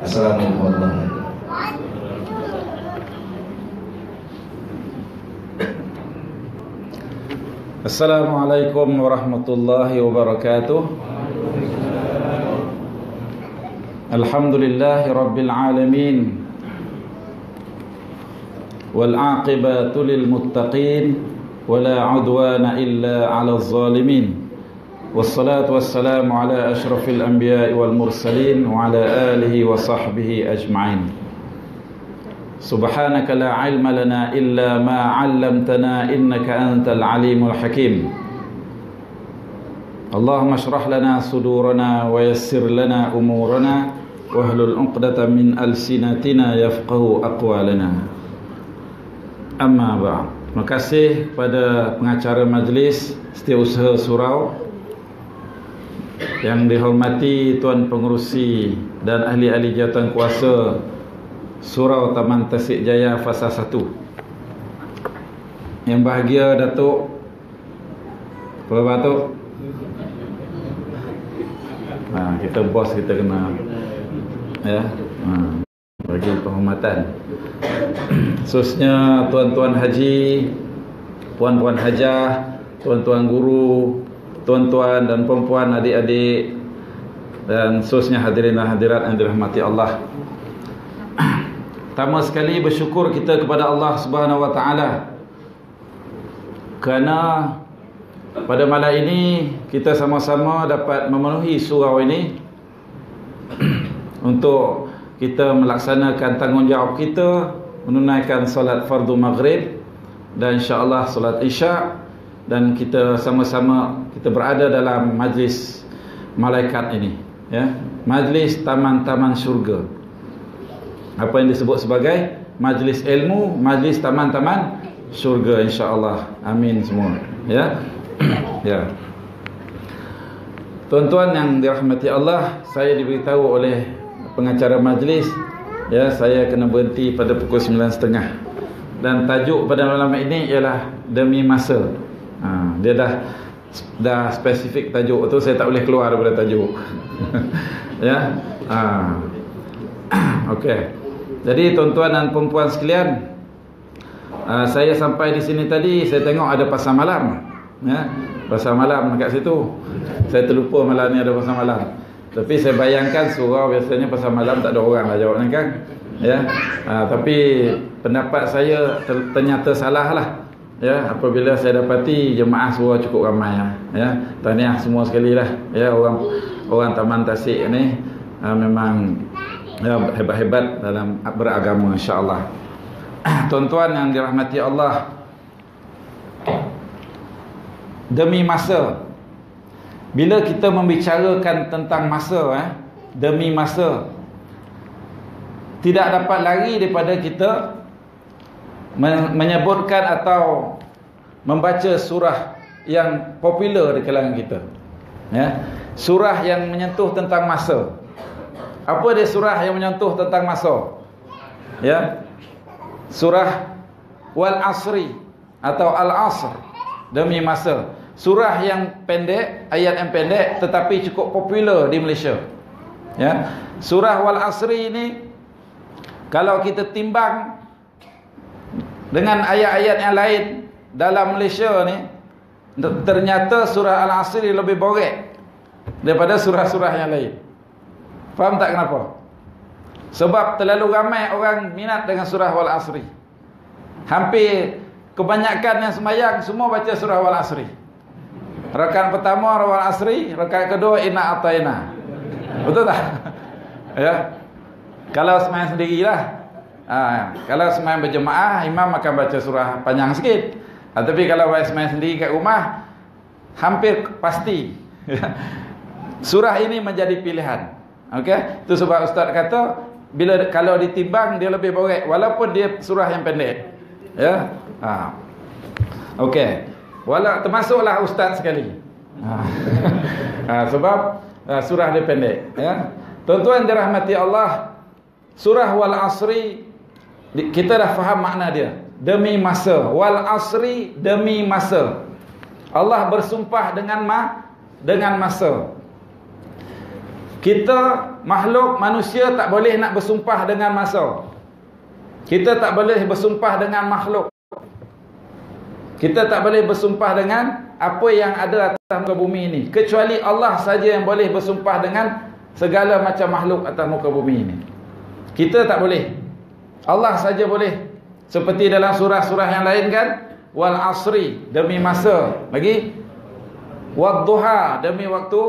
السلام عليكم ورحمة الله وبركاته. الحمد لله رب العالمين والعاقبة للمتقين ولا عدوان إلا على الظالمين. wassalamu ala asyrafil anbiya'i wal mursalin wa ala alihi wa sahbihi ajma'in. سبحانك لا علم لنا إلا ما علمتنا إنك أنت العليم الحكيم اللهم اشرح لنا صدورنا ويسر لنا أمورنا واهلل عقدة من ألسنتنا يفقه أقوالنا أما بعد Terima kasih kepada pengacara majlis Setiausaha Surau yang dihormati Tuan Pengerusi dan ahli-ahli jawatan kuasa Surau Taman Tasik Jaya Fasa 1 Yang bahagia Datuk. Apa Datuk? Ha, kita bos kita kena ya? Ha, bagi penghormatan. Khususnya tuan-tuan haji puan-puan hajah tuan-tuan guru tuan-tuan dan perempuan adik-adik dan khususnya hadirin dan hadirat yang dirahmati Allah. Pertama sekali bersyukur kita kepada Allah Subhanahu Wa Taala kerana pada malam ini kita sama-sama dapat memenuhi surau ini untuk kita melaksanakan tanggungjawab kita menunaikan solat fardu maghrib dan insya-Allah solat isyak dan kita sama-sama kita berada dalam majlis malaikat ini ya. Majlis taman-taman syurga. Apa yang disebut sebagai majlis ilmu majlis taman-taman syurga insya-Allah. Amin semua ya. Ya. Tuan-tuan yang dirahmati Allah saya diberitahu oleh pengacara majlis ya saya kena berhenti pada pukul 9.30 dan tajuk pada malam ini ialah demi masa ha, dia dah dah spesifik tajuk tu saya tak boleh keluar daripada tajuk. Ya? Ha. okey. Jadi tuan-tuan dan perempuan sekalian uh, Saya sampai di sini tadi Saya tengok ada pasar malam. Ya, Pasar malam dekat situ. Saya terlupa malam ni ada pasar malam. Tapi saya bayangkan surau biasanya pasar malam tak ada orang lah jawabnya kan? Ya, uh, Tapi pendapat saya ternyata salah lah Ya, apabila saya dapati jemaah surau cukup ramai ya. ya. Tahniah semua sekali lah ya, Orang orang Taman Tasik ni uh, Memang ya, hebat-hebat dalam beragama insya-Allah. Tuan-tuan yang dirahmati Allah. Demi masa. Bila kita membicarakan tentang masa eh, demi masa tidak dapat lari daripada kita menyebutkan atau membaca surah yang popular di kalangan kita. Ya. Surah yang menyentuh tentang masa. Apa dia surah yang menyentuh tentang masa? Ya. Surah Wal Asri atau Al Asr demi masa. Surah yang pendek, ayat yang pendek tetapi cukup popular di Malaysia. Ya. Surah Wal Asri ini kalau kita timbang dengan ayat-ayat yang lain dalam Malaysia ni ternyata surah Al Asri lebih borek daripada surah-surah yang lain. Faham tak kenapa? Sebab terlalu ramai orang minat dengan surah Wal Asri. Hampir kebanyakan yang semayang semua baca surah Wal Asri. Rakaat pertama Wal Asri, rakaat kedua Inna Atayna. Betul tak? ya. Kalau semayang sendirilah. Ha, kalau semayang berjemaah, imam akan baca surah panjang sikit. Ha, tapi kalau semayang sendiri kat rumah, hampir pasti. surah ini menjadi pilihan. Okey, itu sebab ustaz kata bila kalau ditimbang dia lebih borek walaupun dia surah yang pendek. Ya. Ha. Okey. Wala termasuklah ustaz sekali. Ha. ha sebab ha, surah dia pendek, ya. Tuan-tuan dirahmati Allah, surah Wal Asri kita dah faham makna dia. Demi masa, Wal Asri demi masa. Allah bersumpah dengan ma dengan masa. Kita makhluk manusia tak boleh nak bersumpah dengan masa. Kita tak boleh bersumpah dengan makhluk. Kita tak boleh bersumpah dengan apa yang ada atas muka bumi ini. Kecuali Allah saja yang boleh bersumpah dengan segala macam makhluk atas muka bumi ini. Kita tak boleh. Allah saja boleh. Seperti dalam surah-surah yang lain kan. Wal asri demi masa. Lagi. Wad duha demi waktu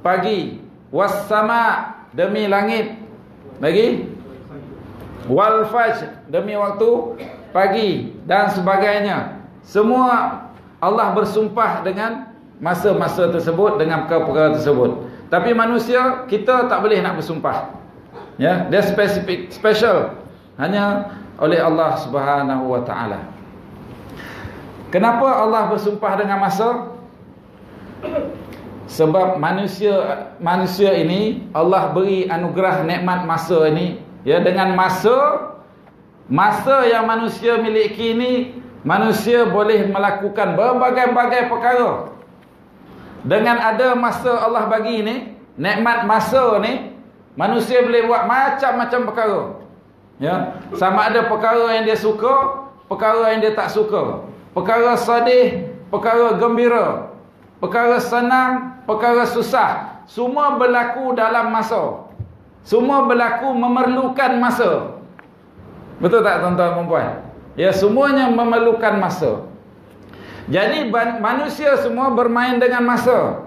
pagi. Was sama demi langit. Lagi. Wal fajr demi waktu pagi dan sebagainya. Semua Allah bersumpah dengan masa-masa tersebut dengan perkara-perkara tersebut. Tapi manusia kita tak boleh nak bersumpah. Ya, dia spesifik, special hanya oleh Allah Subhanahu wa taala. Kenapa Allah bersumpah dengan masa? Sebab manusia manusia ini Allah beri anugerah nikmat masa ini ya dengan masa masa yang manusia miliki ini manusia boleh melakukan berbagai-bagai perkara dengan ada masa Allah bagi ni nikmat masa ni manusia boleh buat macam-macam perkara ya. Sama ada perkara yang dia suka perkara yang dia tak suka. Perkara sedih perkara gembira. Perkara senang perkara susah. Semua berlaku dalam masa. Semua berlaku memerlukan masa. Betul tak tuan-tuan dan puan Ya semuanya memerlukan masa. Jadi manusia semua bermain dengan masa.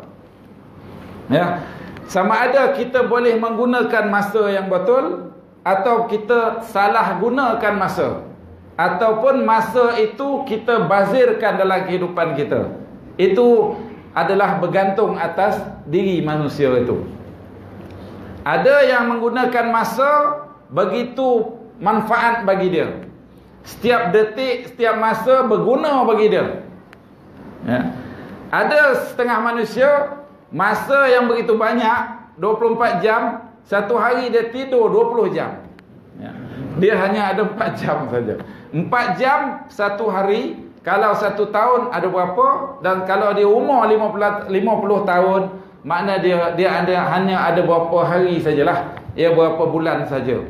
Ya. Sama ada kita boleh menggunakan masa yang betul atau kita salah gunakan masa. Ataupun masa itu kita bazirkan dalam kehidupan kita. Itu adalah bergantung atas diri manusia itu. Ada yang menggunakan masa begitu manfaat bagi dia. Setiap detik, setiap masa berguna bagi dia. Ya. Ada setengah manusia masa yang begitu banyak 24 jam, satu hari dia tidur 20 jam. Ya. Dia hanya ada 4 jam saja. 4 jam satu hari, kalau satu tahun ada berapa dan kalau dia umur 50 50 tahun, makna dia dia ada hanya ada berapa hari sajalah. Ya berapa bulan saja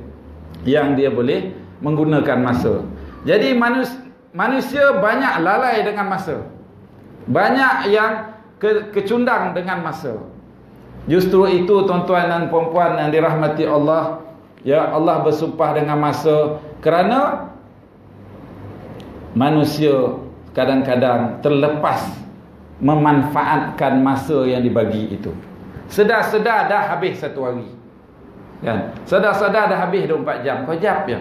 yang dia boleh menggunakan masa. Jadi manus, manusia banyak lalai dengan masa. Banyak yang ke, kecundang dengan masa. Justru itu tuan-tuan dan puan-puan yang dirahmati Allah. Ya Allah bersumpah dengan masa. Kerana manusia kadang-kadang terlepas memanfaatkan masa yang dibagi itu. Sedar-sedar dah habis satu hari. Kan? Sedar-sedar dah habis 24 jam. Kau jap. Ya?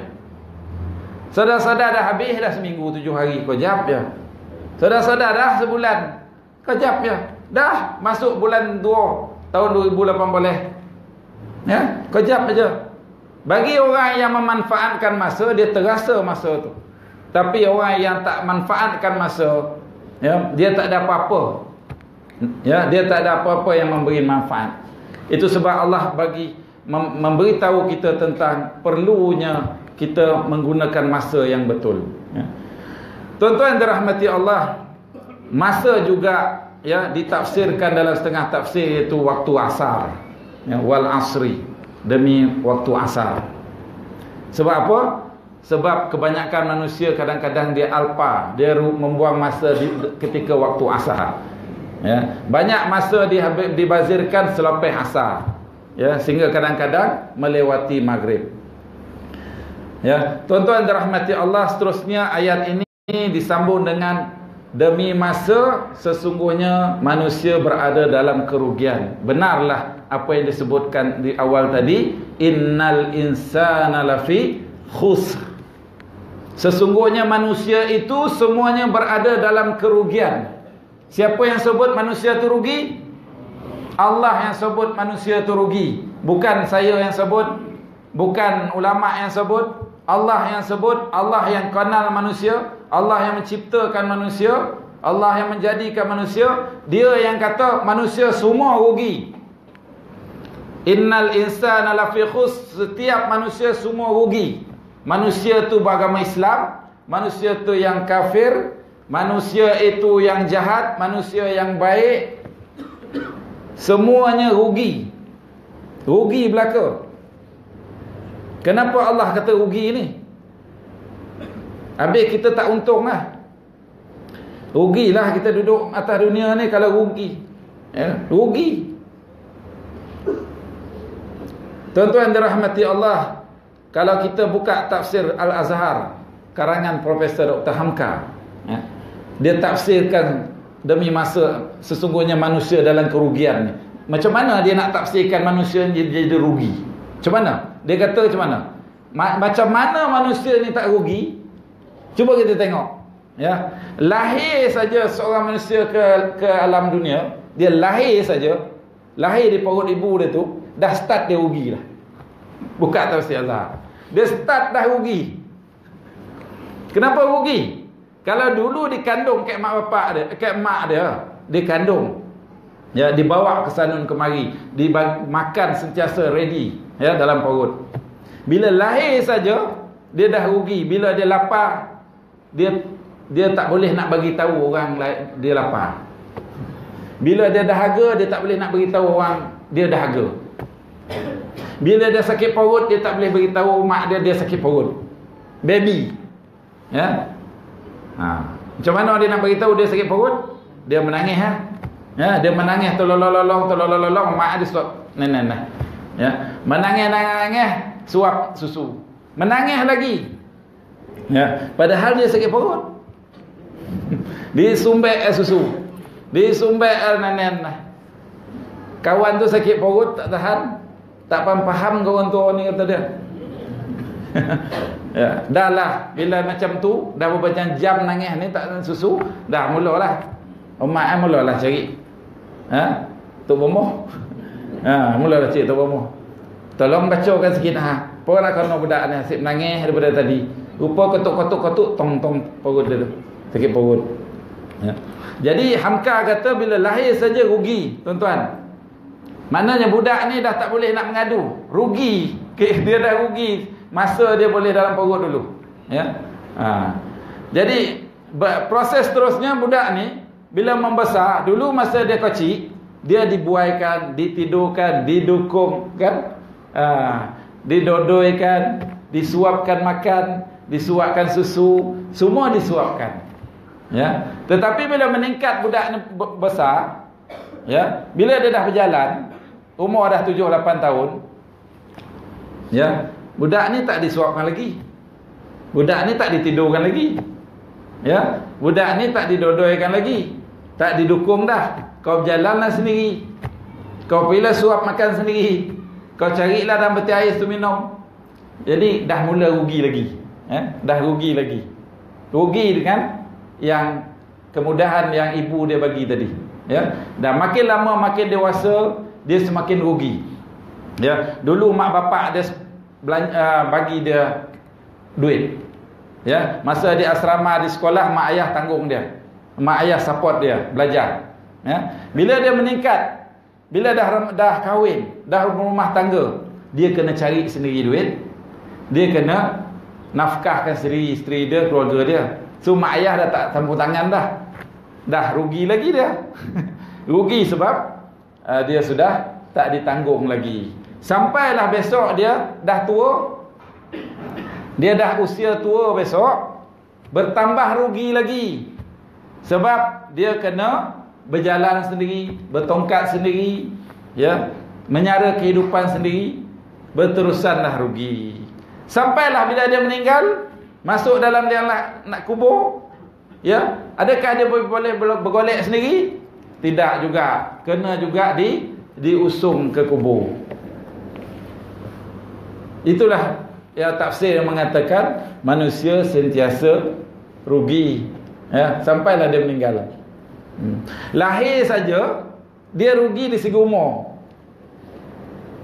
Sadar-sadar dah habis dah seminggu tujuh hari kau jap je. Sadar-sadar dah sebulan kau jap je. Dah masuk bulan 2 tahun 2018. Ya, kau jap aja. Bagi orang yang memanfaatkan masa dia terasa masa tu. Tapi orang yang tak manfaatkan masa ya, dia tak ada apa-apa. Ya, dia tak ada apa-apa yang memberi manfaat. Itu sebab Allah bagi memberitahu kita tentang perlunya kita menggunakan masa yang betul ya. tuan-tuan dirahmati Allah masa juga ya ditafsirkan dalam setengah tafsir iaitu waktu asar. Ya, wal asri demi waktu asar. Sebab apa? Sebab kebanyakan manusia kadang-kadang dia alpa dia membuang masa di, ketika waktu asar. Ya banyak masa dibazirkan selepas asar. Ya sehingga kadang-kadang melewati maghrib. Ya, tuan-tuan dirahmati Allah, seterusnya ayat ini disambung dengan demi masa sesungguhnya manusia berada dalam kerugian. Benarlah apa yang disebutkan di awal tadi, innal insana lafi khusr. Sesungguhnya manusia itu semuanya berada dalam kerugian. Siapa yang sebut manusia itu rugi? Allah yang sebut manusia itu rugi. Bukan saya yang sebut, bukan ulama yang sebut, Allah yang sebut, Allah yang kenal manusia, Allah yang menciptakan manusia, Allah yang menjadikan manusia, dia yang kata manusia semua rugi. Innal insana lafi khus, setiap manusia semua rugi. Manusia itu beragama Islam, manusia itu yang kafir, manusia itu yang jahat, manusia yang baik, semuanya rugi. Rugi belaka. Kenapa Allah kata rugi ni? Habis kita tak untung lah. Rugilah kita duduk atas dunia ni kalau rugi. Ya, rugi. Tuan-tuan dirahmati Allah, kalau kita buka tafsir Al-Azhar karangan Profesor Dr. Hamka, ya, dia tafsirkan demi masa sesungguhnya manusia dalam kerugian ni. Macam mana dia nak tafsirkan manusia jadi rugi? Macam mana? Dia kata macam mana? Ma macam mana manusia ni tak rugi? Cuba kita tengok. Ya. Lahir saja seorang manusia ke ke alam dunia, dia lahir saja, lahir di perut ibu dia tu, dah start dia rugi dah. Buka tafsir Azhar. Dia start dah rugi. Kenapa rugi? Kalau dulu dikandung kat mak bapak dia, kat mak dia, dikandung. Ya, dibawa ke sana kemari, dimakan sentiasa ready ya dalam perut. Bila lahir saja dia dah rugi. Bila dia lapar, dia dia tak boleh nak bagi tahu orang dia lapar. Bila dia dahaga, dia tak boleh nak bagi tahu orang dia dahaga. Bila dia sakit perut dia tak boleh beritahu mak dia dia sakit perut. Baby. Ya. Ha. Macam mana dia nak beritahu dia sakit perut? Dia menangis ha. Ya, dia menangis tololololong tololololong mak dia. Nah nah nah. Ya. Menangis nangis suap susu. Menangis lagi. Ya, padahal dia sakit perut. Disumbek air susu. Disumbek air nanen. Kawan tu sakit perut tak tahan. Tak faham faham ke orang tua ni kata dia. ya, dah lah bila macam tu dah beberapa jam nangis ni tak susu, dah mulalah. Mak ai mulalah cari. Ha? Tu bomoh. Ha, mulalah cari tu bomoh. Tolong bacakan sikit ha. Apa nak kena budak ni asyik nangis daripada tadi. Rupa ketuk-ketuk-ketuk tong-tong perut dia tu. Sakit perut. Ya. Jadi Hamka kata bila lahir saja rugi, tuan-tuan. Maknanya budak ni dah tak boleh nak mengadu. Rugi. Dia dah rugi. Masa dia boleh dalam perut dulu. Ya. Ha. Jadi proses terusnya budak ni bila membesar, dulu masa dia kecil, dia dibuaikan, ditidurkan, didukung kan? Ha. Didodoikan, disuapkan makan, disuapkan susu, semua disuapkan. Ya. Tetapi bila meningkat budak ni besar, ya, bila dia dah berjalan, umur dah 7 8 tahun ya budak ni tak disuapkan lagi budak ni tak ditidurkan lagi ya budak ni tak didodoikan lagi tak didukung dah. Kau berjalanlah sendiri. Kau pilih suap makan sendiri. Kau carilah dalam peti air tu minum. Jadi dah mula rugi lagi. Ya dah rugi lagi. Rugi dengan yang kemudahan yang ibu dia bagi tadi. Ya? Dan makin lama makin dewasa dia semakin rugi. Ya, dulu mak bapak dia belanja, uh, bagi dia duit. Ya, masa di asrama di sekolah mak ayah tanggung dia. Mak ayah support dia belajar. Ya. Bila dia meningkat, bila dah dah kahwin, dah berumah tangga, dia kena cari sendiri duit. Dia kena nafkahkan sendiri isteri dia, keluarga dia. So mak ayah dah tak campur tangan dah. Dah rugi lagi dia. rugi sebab uh, dia sudah tak ditanggung lagi. Sampailah besok dia dah tua. Dia dah usia tua besok. Bertambah rugi lagi. Sebab dia kena berjalan sendiri, bertongkat sendiri, ya, menyara kehidupan sendiri, berterusanlah rugi. Sampailah bila dia meninggal, masuk dalam dia nak, nak kubur, ya, adakah dia boleh bergolek sendiri? Tidak juga. Kena juga di diusung ke kubur. Itulah ya tafsir yang mengatakan manusia sentiasa rugi ya sampailah dia meninggal. Hmm. Lahir saja dia rugi di segi umur.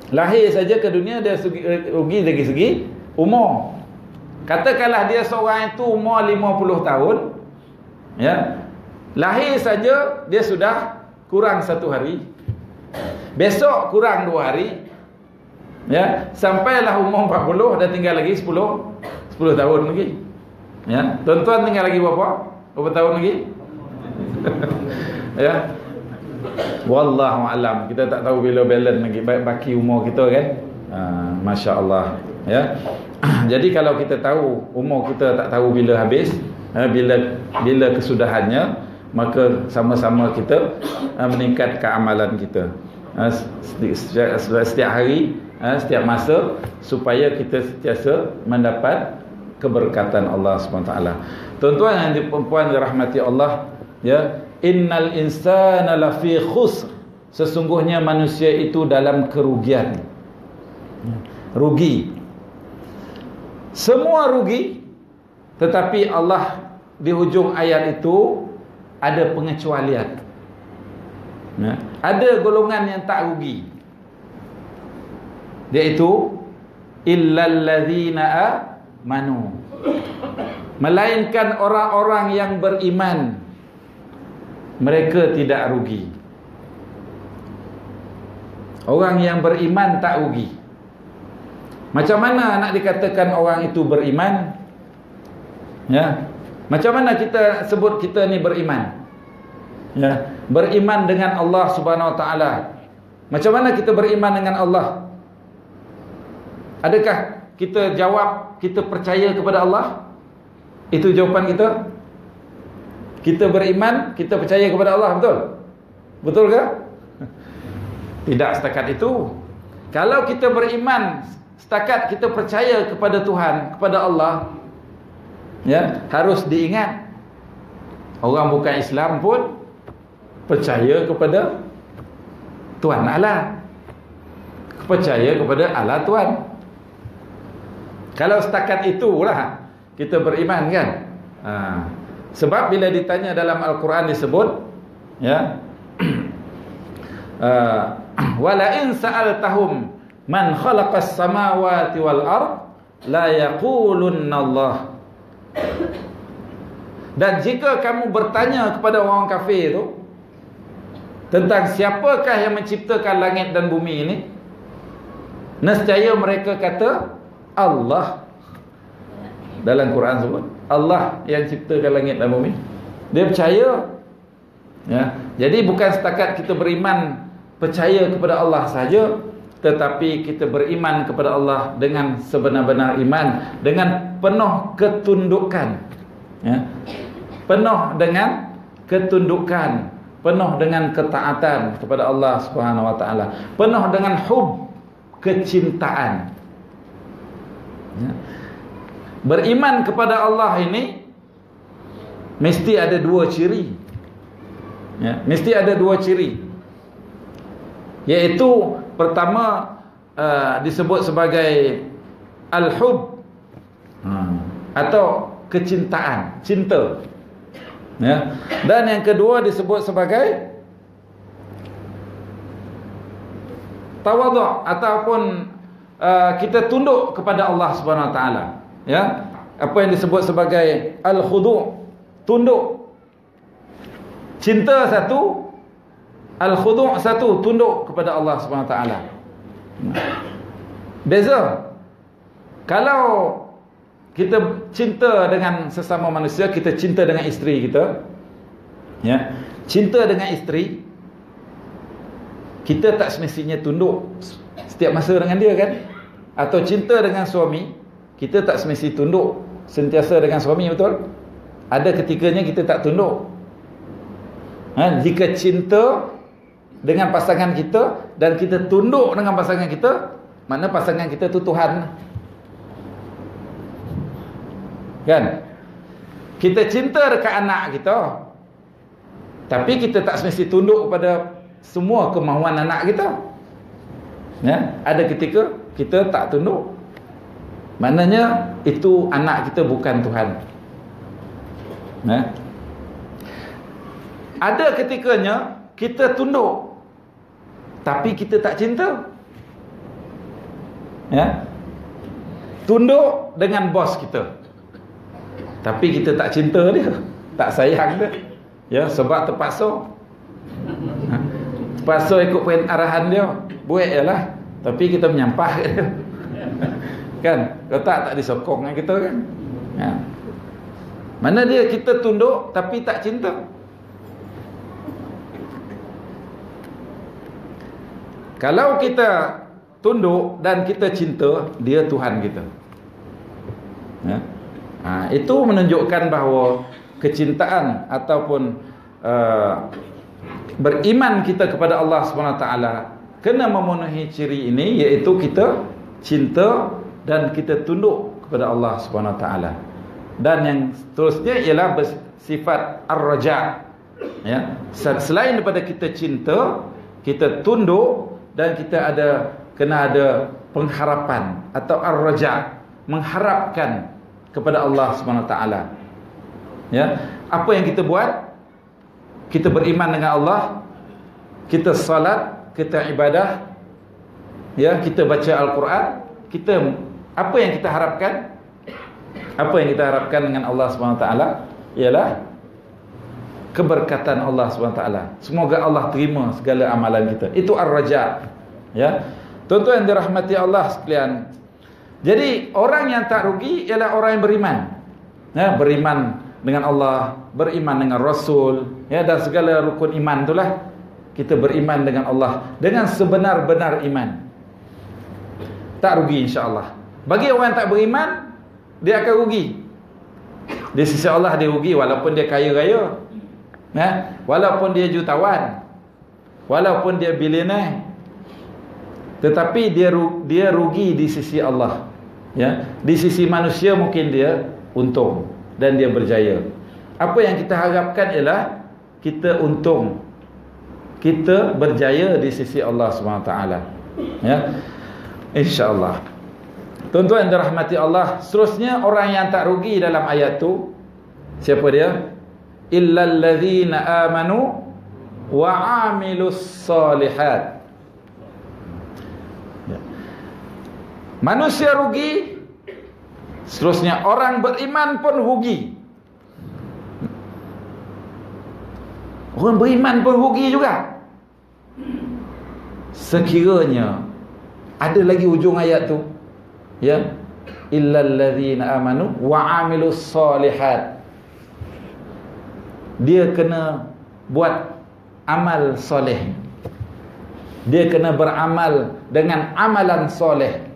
Lahir saja ke dunia dia rugi dari segi umur. Katakanlah dia seorang itu umur 50 tahun ya Lahir saja dia sudah kurang satu hari. Besok kurang dua hari. Ya, sampailah umur 40 dan tinggal lagi 10 10 tahun lagi. Ya, tuan-tuan tinggal lagi berapa? Berapa tahun lagi? ya. Wallahu alam. Kita tak tahu bila balance lagi baik baki umur kita kan. Ha, masya-Allah ya. Jadi kalau kita tahu umur kita tak tahu bila habis, ha, bila bila kesudahannya, maka sama-sama kita ha, meningkatkan amalan kita. Ha, setiap, setiap hari, ha, setiap masa supaya kita sentiasa mendapat keberkatan Allah SWT. Tuan-tuan yang diperempuan dirahmati Allah, ya, innal insana lafi khusr sesungguhnya manusia itu dalam kerugian rugi semua rugi tetapi Allah di hujung ayat itu ada pengecualian ya. ada golongan yang tak rugi iaitu illal amanu melainkan orang-orang yang beriman mereka tidak rugi. Orang yang beriman tak rugi. Macam mana nak dikatakan orang itu beriman? Ya. Macam mana kita sebut kita ni beriman? Ya. Beriman dengan Allah Subhanahu Wa Taala. Macam mana kita beriman dengan Allah? Adakah kita jawab kita percaya kepada Allah itu jawapan kita kita beriman, kita percaya kepada Allah, betul? Betul ke? Tidak setakat itu. Kalau kita beriman, setakat kita percaya kepada Tuhan, kepada Allah, ya, harus diingat. Orang bukan Islam pun percaya kepada Tuhan Allah. Percaya kepada Allah Tuhan. Kalau setakat itulah kita beriman kan? Ha. Sebab bila ditanya dalam Al-Quran disebut ya uh, wala in sa'altahum man khalaqas samawati wal ard la yaqulunna Allah dan jika kamu bertanya kepada orang kafir itu tentang siapakah yang menciptakan langit dan bumi ini nescaya mereka kata Allah dalam Quran sebut Allah yang ciptakan langit dan bumi. Dia percaya. Ya. Jadi bukan setakat kita beriman percaya kepada Allah saja, tetapi kita beriman kepada Allah dengan sebenar-benar iman, dengan penuh ketundukan. Ya. Penuh dengan ketundukan, penuh dengan ketaatan kepada Allah Subhanahu wa taala, penuh dengan hub kecintaan. Ya. Beriman kepada Allah ini mesti ada dua ciri. Ya, mesti ada dua ciri. Yaitu pertama uh, disebut sebagai al-hub hmm. atau kecintaan, cinta. Ya. Dan yang kedua disebut sebagai tawaduk ataupun uh, kita tunduk kepada Allah Subhanahu Wa Taala ya? Apa yang disebut sebagai al-khudu' tunduk. Cinta satu al-khudu' satu tunduk kepada Allah Subhanahu taala. Beza. Kalau kita cinta dengan sesama manusia kita cinta dengan isteri kita ya? Cinta dengan isteri kita tak semestinya tunduk setiap masa dengan dia kan? Atau cinta dengan suami kita tak semesti tunduk sentiasa dengan suami betul? Ada ketikanya kita tak tunduk. Ha? jika cinta dengan pasangan kita dan kita tunduk dengan pasangan kita mana pasangan kita tu Tuhan? Kan? Kita cinta dekat anak kita tapi kita tak semesti tunduk kepada semua kemahuan anak kita ya ada ketika kita tak tunduk Maknanya itu anak kita bukan Tuhan. Ya. Ada ketikanya kita tunduk tapi kita tak cinta. Ya. Tunduk dengan bos kita. Tapi kita tak cinta dia, tak sayang dia. Ya, sebab terpaksa. Terpaksa ikut arahan dia, buat jelah. Tapi kita menyampah dia. Kan? Kalau tak, tak disokong dengan kita kan? Ya. Mana dia kita tunduk tapi tak cinta. Kalau kita tunduk dan kita cinta, dia Tuhan kita. Ya. Ha, itu menunjukkan bahawa kecintaan ataupun uh, beriman kita kepada Allah SWT kena memenuhi ciri ini iaitu kita cinta dan kita tunduk kepada Allah SWT. Dan yang seterusnya ialah bersifat ar-raja. Ya. Selain daripada kita cinta, kita tunduk dan kita ada kena ada pengharapan atau ar-raja mengharapkan kepada Allah Subhanahu taala. Ya, apa yang kita buat? Kita beriman dengan Allah, kita salat, kita ibadah, ya, kita baca Al-Quran, kita apa yang kita harapkan? Apa yang kita harapkan dengan Allah Subhanahu taala ialah keberkatan Allah taala. Semoga Allah terima segala amalan kita. Itu ar-raja. Ya. Tuan-tuan yang dirahmati Allah sekalian, jadi orang yang tak rugi ialah orang yang beriman. Ya, beriman dengan Allah, beriman dengan Rasul, ya dan segala rukun iman itulah kita beriman dengan Allah dengan sebenar-benar iman. Tak rugi insya-Allah. Bagi orang yang tak beriman, dia akan rugi. Di sisi Allah dia rugi walaupun dia kaya raya. Ya, walaupun dia jutawan. Walaupun dia bilioner. Tetapi dia dia rugi di sisi Allah ya di sisi manusia mungkin dia untung dan dia berjaya apa yang kita harapkan ialah kita untung. Kita berjaya di sisi Allah SWT ya. Insyaallah. Tuan-tuan yang dirahmati Allah seterusnya orang yang tak rugi dalam ayat tu siapa dia? Illal ladzina amanu wa amilus solihat. Manusia rugi Seterusnya orang beriman pun rugi Orang beriman pun rugi juga Sekiranya Ada lagi ujung ayat tu Ya Illalladzina amanu wa amilus solihat Dia kena buat amal soleh Dia kena beramal dengan amalan soleh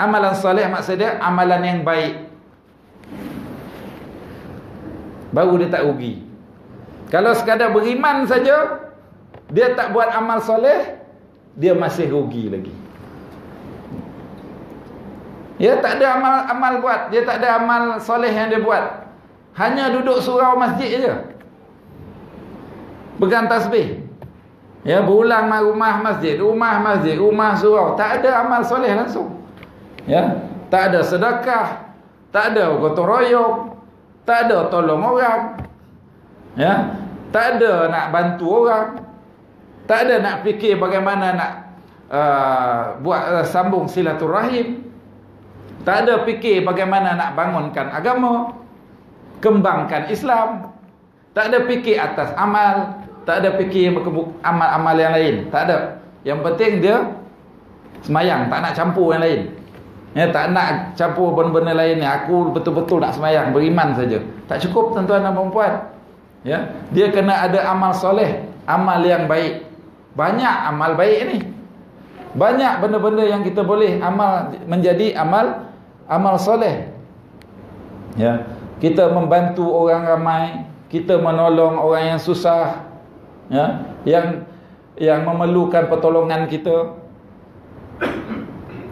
Amalan soleh maksudnya amalan yang baik. Baru dia tak rugi. Kalau sekadar beriman saja, dia tak buat amal soleh, dia masih rugi lagi. Ya tak ada amal amal buat, dia tak ada amal soleh yang dia buat. Hanya duduk surau masjid saja. Pegang tasbih. Ya berulang rumah masjid, rumah masjid, rumah surau, tak ada amal soleh langsung ya tak ada sedekah tak ada gotong royong tak ada tolong orang ya tak ada nak bantu orang. Tak ada nak fikir bagaimana nak uh, buat uh, sambung silaturahim. Tak ada fikir bagaimana nak bangunkan agama kembangkan Islam. Tak ada fikir atas amal. Tak ada fikir amal-amal yang lain. Tak ada. Yang penting dia semayang tak nak campur yang lain. Ya, tak nak campur benda-benda lain ni. Aku betul-betul nak semayang, beriman saja. Tak cukup tuan-tuan dan puan Ya, dia kena ada amal soleh, amal yang baik. Banyak amal baik ni. Banyak benda-benda yang kita boleh amal menjadi amal amal soleh. Ya, kita membantu orang ramai, kita menolong orang yang susah, ya, yang yang memerlukan pertolongan kita.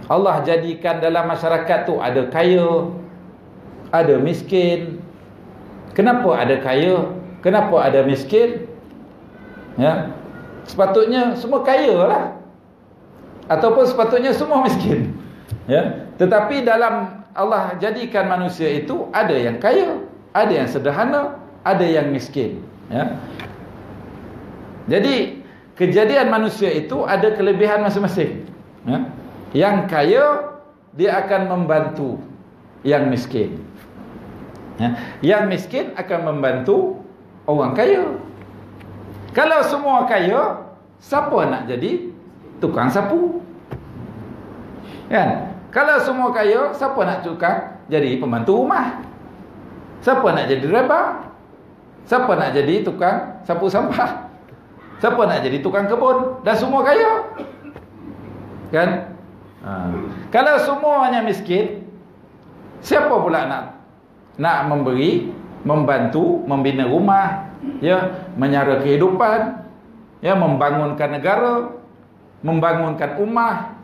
Allah jadikan dalam masyarakat tu ada kaya, ada miskin. Kenapa ada kaya? Kenapa ada miskin? Ya. Sepatutnya semua kaya lah. Ataupun sepatutnya semua miskin. Ya. Tetapi dalam Allah jadikan manusia itu ada yang kaya, ada yang sederhana, ada yang miskin. Ya. Jadi kejadian manusia itu ada kelebihan masing-masing. Ya. Yang kaya dia akan membantu yang miskin. Ya. Yang miskin akan membantu orang kaya. Kalau semua kaya, siapa nak jadi tukang sapu? Kan? Kalau semua kaya, siapa nak tukang jadi pembantu rumah? Siapa nak jadi reba? Siapa nak jadi tukang sapu sampah? Siapa nak jadi tukang kebun? Dan semua kaya. Kan? Ha. Kalau semuanya miskin, siapa pula nak nak memberi, membantu, membina rumah, ya, menyara kehidupan, ya, membangunkan negara, membangunkan ummah.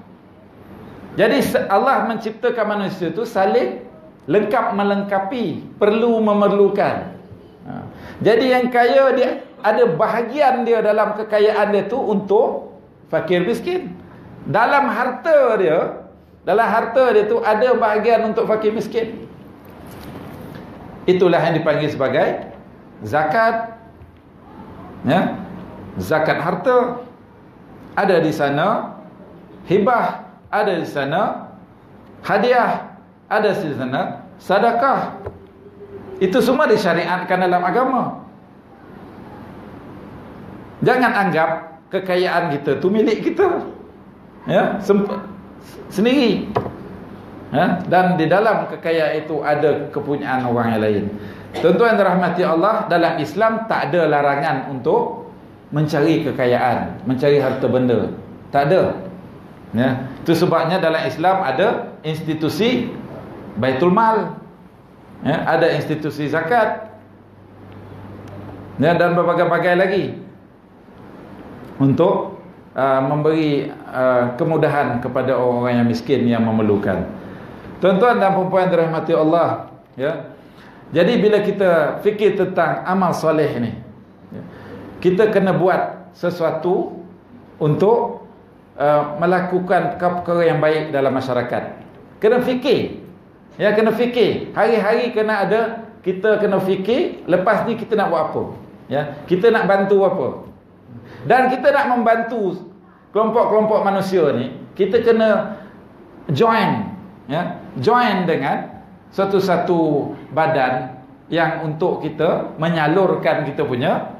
Jadi Allah menciptakan manusia itu saling lengkap melengkapi, perlu memerlukan. Ha. Jadi yang kaya dia ada bahagian dia dalam kekayaan dia tu untuk fakir miskin. Dalam harta dia, dalam harta dia tu ada bahagian untuk fakir miskin. Itulah yang dipanggil sebagai zakat. Ya. Zakat harta ada di sana, hibah ada di sana, hadiah ada di sana, sedekah. Itu semua disyariatkan dalam agama. Jangan anggap kekayaan kita tu milik kita ya sendiri ya dan di dalam kekayaan itu ada kepunyaan orang yang lain. Tuan-tuan dirahmati Allah dalam Islam tak ada larangan untuk mencari kekayaan mencari harta benda. Tak ada. Ya? Itu sebabnya dalam Islam ada institusi Baitul Mal. Ya? Ada institusi zakat. Ya? Dan berbagai-bagai lagi. Untuk Uh, memberi uh, kemudahan kepada orang-orang yang miskin yang memerlukan. Tuan-tuan dan puan-puan dirahmati Allah, ya. Jadi bila kita fikir tentang amal soleh ni, ya, kita kena buat sesuatu untuk uh, melakukan perkara yang baik dalam masyarakat. Kena fikir. Ya, kena fikir. Hari-hari kena ada kita kena fikir lepas ni kita nak buat apa. Ya, kita nak bantu apa. Dan kita nak membantu kelompok-kelompok manusia ni, kita kena join ya, join dengan satu-satu badan yang untuk kita menyalurkan kita punya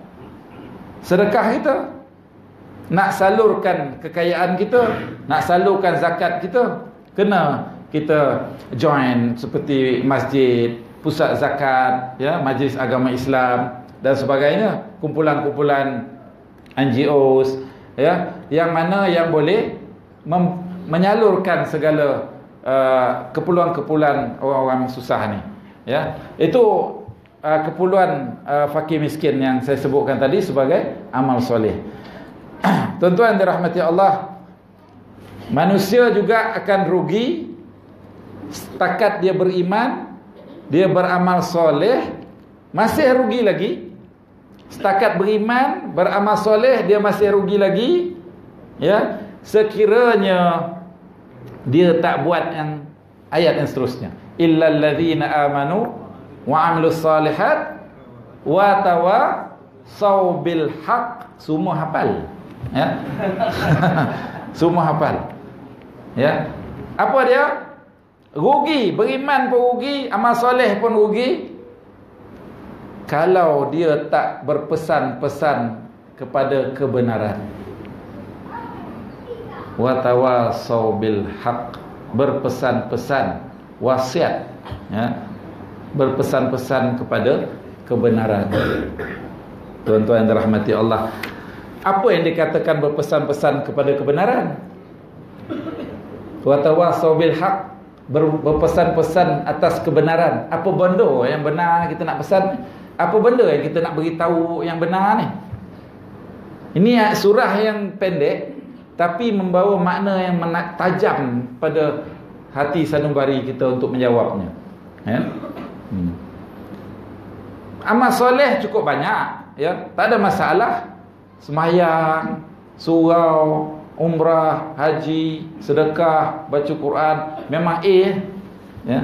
sedekah kita. Nak salurkan kekayaan kita, nak salurkan zakat kita, kena kita join seperti masjid, pusat zakat, ya, majlis agama Islam dan sebagainya, kumpulan-kumpulan NGOs ya yang mana yang boleh menyalurkan segala uh, keperluan-keperluan orang-orang susah ni ya. Itu uh, keperluan uh, fakir miskin yang saya sebutkan tadi sebagai amal soleh. Tuan-tuan dirahmati Allah manusia juga akan rugi setakat dia beriman dia beramal soleh masih rugi lagi. Setakat beriman beramal soleh dia masih rugi lagi ya. Sekiranya dia tak buat yang ayat yang seterusnya. Illal ladzina amanu wa amilus salihat wa tawasaw bil haq. Semua hafal ya. Semua hafal ya. Apa dia? Rugi beriman pun rugi amal soleh pun rugi. Kalau dia tak berpesan-pesan kepada kebenaran wa tawasau bil haq berpesan-pesan wasiat ya. Berpesan-pesan kepada kebenaran. Tuan-tuan yang dirahmati Allah apa yang dikatakan berpesan-pesan kepada kebenaran? Wa tawasau bil haq berpesan-pesan atas kebenaran. Apa benda yang benar kita nak pesan? Apa benda yang kita nak beritahu yang benar ni? Ini surah yang pendek tapi membawa makna yang tajam pada hati sanubari kita untuk menjawabnya. Ya? Hmm. amal soleh cukup banyak ya. Tak ada masalah. Semayang surau umrah haji sedekah baca Quran memang A ya.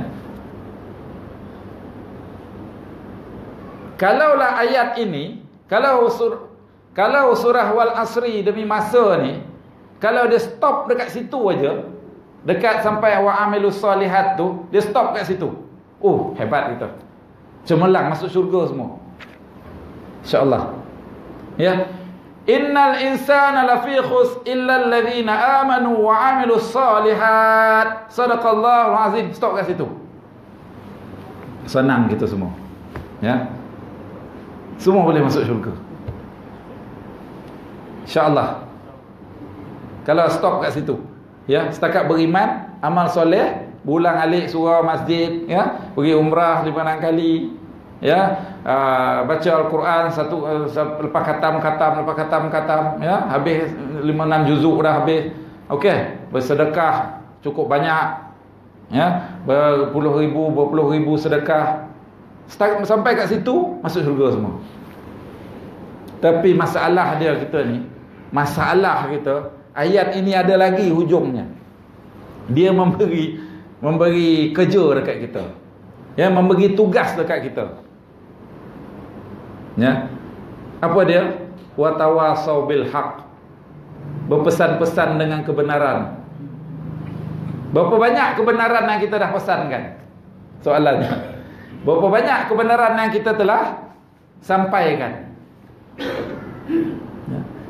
Kalaulah ayat ini, kalau sur, kalau surah wal asri demi masa ni, kalau dia stop dekat situ aja, dekat sampai wa amilus solihat tu, dia stop kat situ. Oh, hebat kita. Cemerlang masuk syurga semua. Insya-Allah. Ya. Innal insana lafi khus illa alladhina amanu wa amilus solihat. Sadaqallahu azim. Stop kat situ. Senang kita semua. Ya. Semua boleh masuk syurga InsyaAllah Kalau stop kat situ ya. Setakat beriman amal soleh bulan alik surau masjid ya. Pergi umrah lima enam kali ya. Uh, baca al-Quran satu uh, lepas khatam khatam lepas khatam khatam ya. Habis lima enam juzuk dah habis. Okey bersedekah cukup banyak ya. Berpuluh ribu berpuluh ribu sedekah. Sampai kat situ masuk syurga semua. Tapi masalah dia kita ni masalah kita ayat ini ada lagi hujungnya. Dia memberi memberi kerja dekat kita. Ya memberi tugas dekat kita. Ya. Apa dia? Wa tawasau bil haq. Berpesan-pesan dengan kebenaran. Berapa banyak kebenaran yang kita dah pesankan? Soalannya. Berapa banyak kebenaran yang kita telah sampaikan.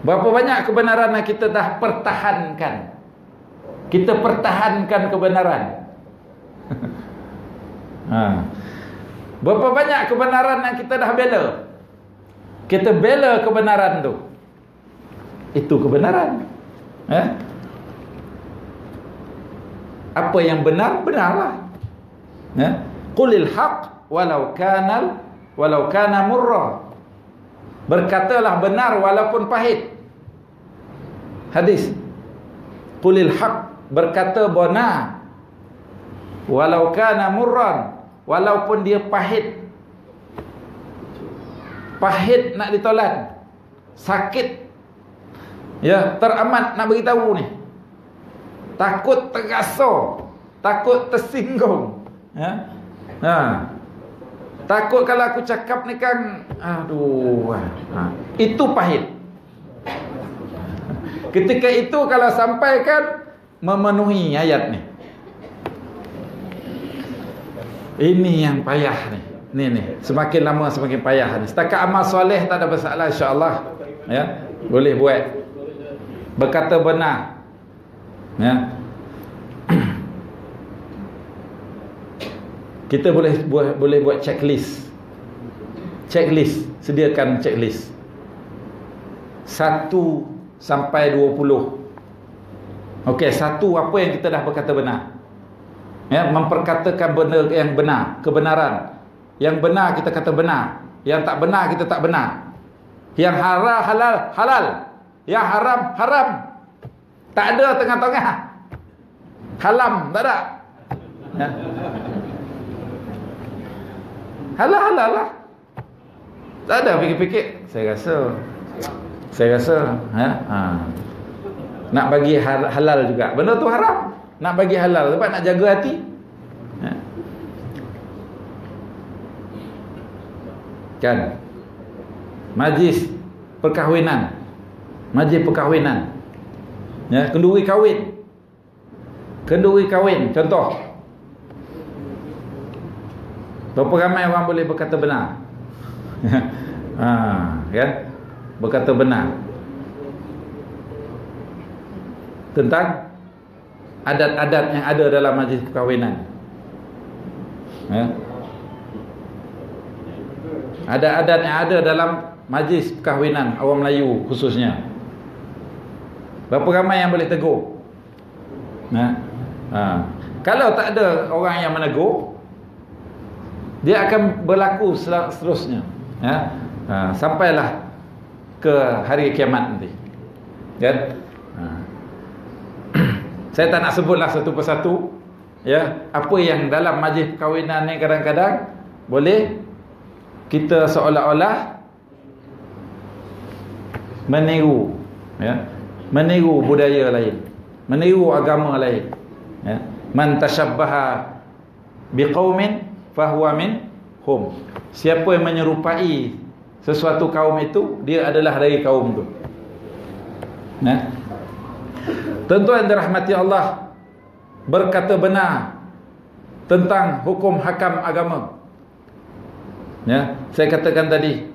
Berapa banyak kebenaran yang kita dah pertahankan? Kita pertahankan kebenaran. Ha. Berapa banyak kebenaran yang kita dah bela? Kita bela kebenaran tu. Itu kebenaran. Eh? Apa yang benar, benarlah. Eh? Qulil haq walau kanal Walau kana murrah. Berkatalah benar walaupun pahit Hadis. Qulil haq Berkata benar walau kana murran walaupun dia pahit. Pahit nak ditolan sakit. Ya teramat nak beritahu ni. Takut terasa takut tersinggung. Ya. Ha. Takut kalau aku cakap ni kan aduh ha. itu pahit ketika itu kalau sampaikan memenuhi ayat ni ini yang payah ni. Ni ni. Semakin lama semakin payah ni. Setakat amal soleh tak ada masalah insya-Allah. Ya. Boleh buat. Berkata benar. Ya. Kita boleh buat boleh buat checklist. Checklist, sediakan checklist. 1 sampai 20. Okey, satu apa yang kita dah berkata benar? Ya memperkatakan benda yang benar kebenaran. Yang benar kita kata benar yang tak benar kita tak benar. Yang halal halal halal. Yang haram haram. Tak ada tengah-tengah. Halam tak ada. Ya. halal halal lah. Tak ada fikir-fikir. Saya rasa saya rasa ya ha. nak bagi halal juga. Benda tu haram. Nak bagi halal. Sebab nak jaga hati. Ha. kan? Majlis perkahwinan. Majlis perkahwinan. Ya kenduri kahwin. Kenduri kahwin. Contoh. Berapa ramai orang boleh berkata benar? Ha kan berkata benar tentang adat-adat yang ada dalam majlis perkahwinan. Ya. Ada adat yang ada dalam majlis perkahwinan orang Melayu khususnya. Berapa ramai yang boleh tegur? Ya. Ha. Kalau tak ada orang yang menegur, dia akan berlaku seterusnya. Ya. Ha. Sampailah ke hari kiamat nanti. Ya. Saya tak nak sebutlah satu persatu ya. Apa yang dalam majlis perkahwinan ni kadang-kadang boleh kita seolah-olah meniru ya. Meniru budaya lain meniru agama lain ya. Man tashabbaha biqaumin fahuwa min hum siapa yang menyerupai sesuatu kaum itu dia adalah dari kaum tu ya Tentu yang dirahmati Allah berkata benar tentang hukum hakam agama. Ya, saya katakan tadi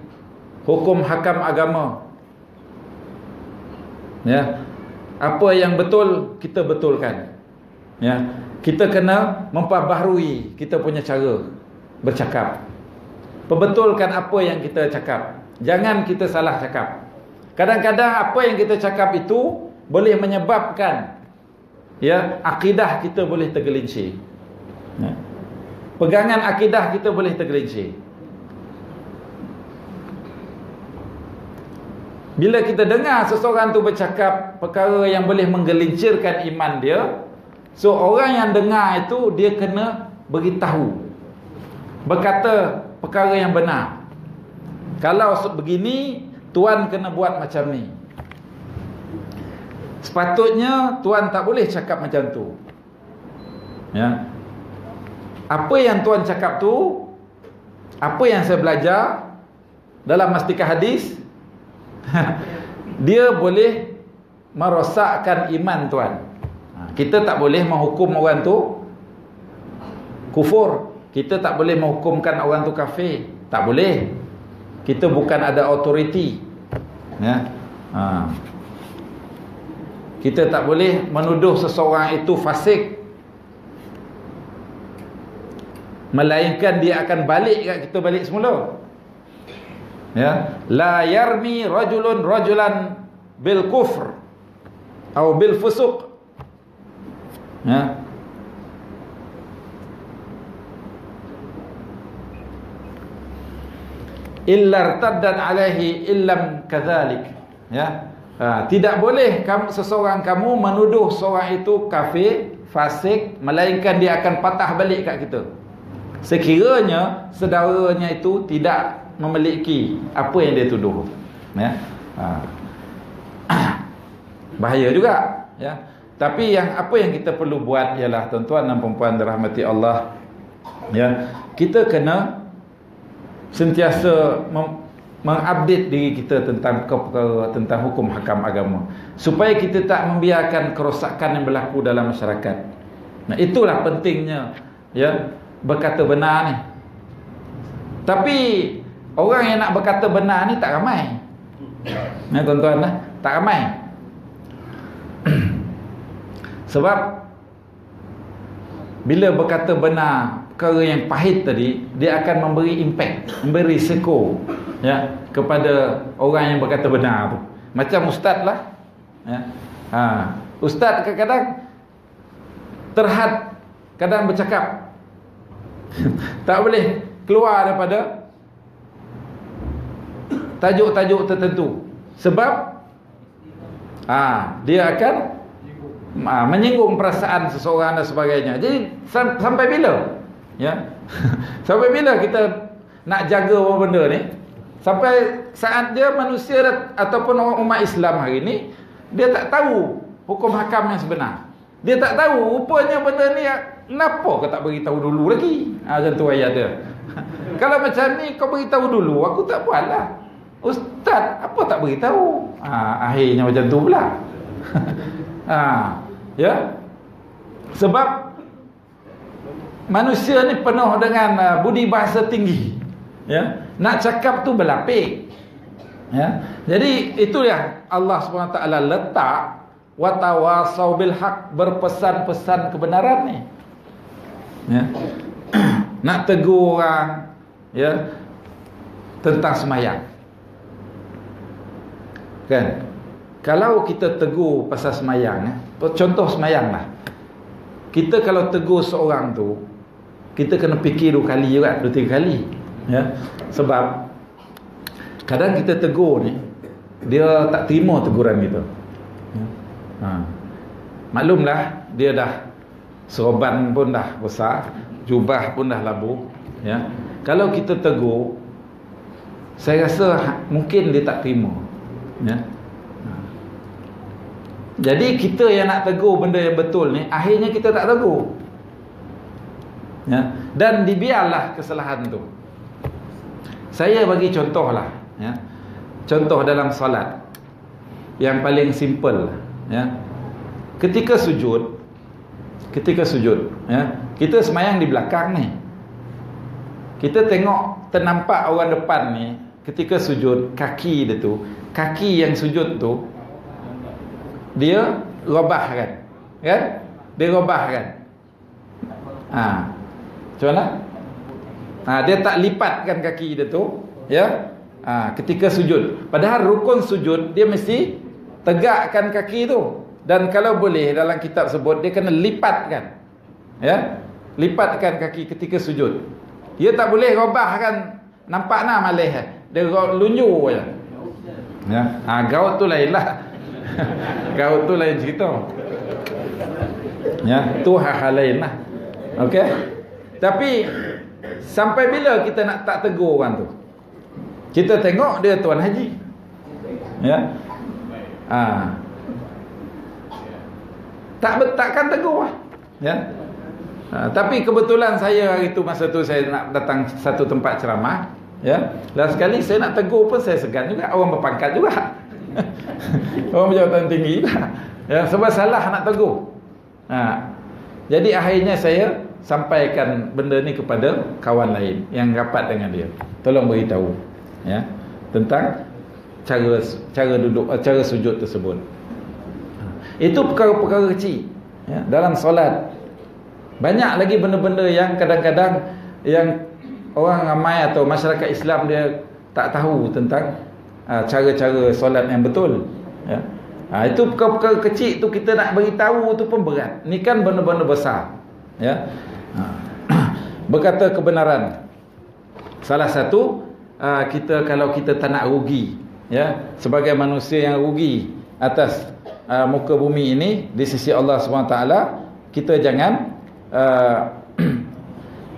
hukum hakam agama. Ya. Apa yang betul kita betulkan. Ya. Kita kena memperbaharui kita punya cara bercakap. Perbetulkan apa yang kita cakap. Jangan kita salah cakap. Kadang-kadang apa yang kita cakap itu boleh menyebabkan ya akidah kita boleh tergelincir ya. pegangan akidah kita boleh tergelincir bila kita dengar seseorang tu bercakap perkara yang boleh menggelincirkan iman dia so orang yang dengar itu dia kena beritahu berkata perkara yang benar kalau begini tuan kena buat macam ni Sepatutnya tuan tak boleh cakap macam tu. Ya. Apa yang tuan cakap tu apa yang saya belajar dalam mastika hadis dia boleh merosakkan iman tuan. Ha, kita tak boleh menghukum orang tu kufur. Kita tak boleh menghukumkan orang tu kafir. Tak boleh. Kita bukan ada autoriti. Ya. Ha. Kita tak boleh menuduh seseorang itu fasik Melainkan dia akan balik kat kita balik semula Ya La yarmi rajulun rajulan bil kufr Atau bil fusuk Ya illa irtaddan alaihi illam kadzalik ya Ha, tidak boleh kamu, seseorang kamu menuduh seorang itu kafir, fasik, melainkan dia akan patah balik kat kita. Sekiranya saudaranya itu tidak memiliki apa yang dia tuduh. Ya. Ha. Bahaya juga, ya. Tapi yang apa yang kita perlu buat ialah tuan-tuan dan puan-puan dirahmati Allah, ya. Kita kena sentiasa mengupdate diri kita tentang perkara tentang hukum hakam agama supaya kita tak membiarkan kerosakan yang berlaku dalam masyarakat. Nah, itulah pentingnya ya berkata benar ni. Tapi orang yang nak berkata benar ni tak ramai. Nah, tuan-tuan lah, tak ramai. Sebab bila berkata benar perkara yang pahit tadi dia akan memberi impact memberi risiko ya kepada orang yang berkata benar tu. Macam ustaz lah ya. Ha ustaz kadang-kadang terhad kadang bercakap. Tak boleh keluar daripada tajuk-tajuk tertentu. Sebab ah dia akan ha, menyinggung perasaan seseorang dan sebagainya. Jadi sampai bila Ya. Sampai bila kita nak jaga benda ni? Sampai saat dia manusia ataupun umat Islam hari ni dia tak tahu hukum hakam yang sebenar. Dia tak tahu rupanya benda ni kenapa kau tak beritahu dulu lagi? Ha macam tu ayat dia. Kalau macam ni kau beritahu dulu, aku tak buatlah. Ustaz, apa tak beritahu? Ha akhirnya macam tu pula. ha ya. Sebab manusia ni penuh dengan uh, budi bahasa tinggi. Ya? Nak cakap tu berlapik. Ya? Jadi itu yang Allah SWT letak wa tawasau bil haq berpesan-pesan kebenaran ni. Ya? Nak tegur orang ya? Tentang semayang. Kan? Kalau kita tegur pasal semayang ya, contoh semayang lah. Kita kalau tegur seorang tu kita kena fikir dua kali juga dua tiga kali ya. Sebab kadang kita tegur ni dia tak terima teguran kita. Ha. maklumlah dia dah seroban pun dah besar jubah pun dah labu ya. Kalau kita tegur saya rasa mungkin dia tak terima ya. Ha. jadi kita yang nak tegur benda yang betul ni akhirnya kita tak tegur ya. dan dibiarlah kesalahan itu saya bagi contoh lah ya. contoh dalam salat yang paling simple ya. ketika sujud ketika sujud ya. kita semayang di belakang ni kita tengok ternampak orang depan ni ketika sujud kaki dia tu kaki yang sujud tu dia robah kan kan dia robah kan ha. Macam mana? Ha, dia tak lipatkan kaki dia tu, ya. Ha, ketika sujud. Padahal rukun sujud dia mesti tegakkan kaki tu. dan kalau boleh dalam kitab sebut dia kena lipatkan ya? Lipatkan kaki ketika sujud. Dia tak boleh robahkan. Nampak nak malih dia lunjur je ya? Ha gaut tu lainlah gaut tu lain cerita. Ya? Tu hal-hal lainlah okey tapi sampai bila kita nak tak tegur orang tu kita tengok dia tuan haji ya ha tak takkan tegur lah. Ya. Ha, tapi kebetulan saya hari itu masa tu saya nak datang satu tempat ceramah, ya. Last sekali saya nak tegur pun saya segan juga orang berpangkat juga. orang berjabatan tinggi. Ya, sebab salah nak tegur. Ha. Jadi akhirnya saya sampaikan benda ni kepada kawan lain yang rapat dengan dia. Tolong beritahu ya tentang cara cara duduk cara sujud tersebut. Itu perkara-perkara kecil ya, Dalam solat Banyak lagi benda-benda yang kadang-kadang Yang orang ramai atau masyarakat Islam dia Tak tahu tentang uh, Cara-cara solat yang betul ya. ha, Itu perkara-perkara kecil tu kita nak beritahu tu pun berat Ini kan benda-benda besar ya. Ha. Berkata kebenaran. Salah satu uh, kita Kalau kita tak nak rugi ya, Sebagai manusia yang rugi Atas uh, muka bumi ini di sisi Allah SWT kita jangan uh,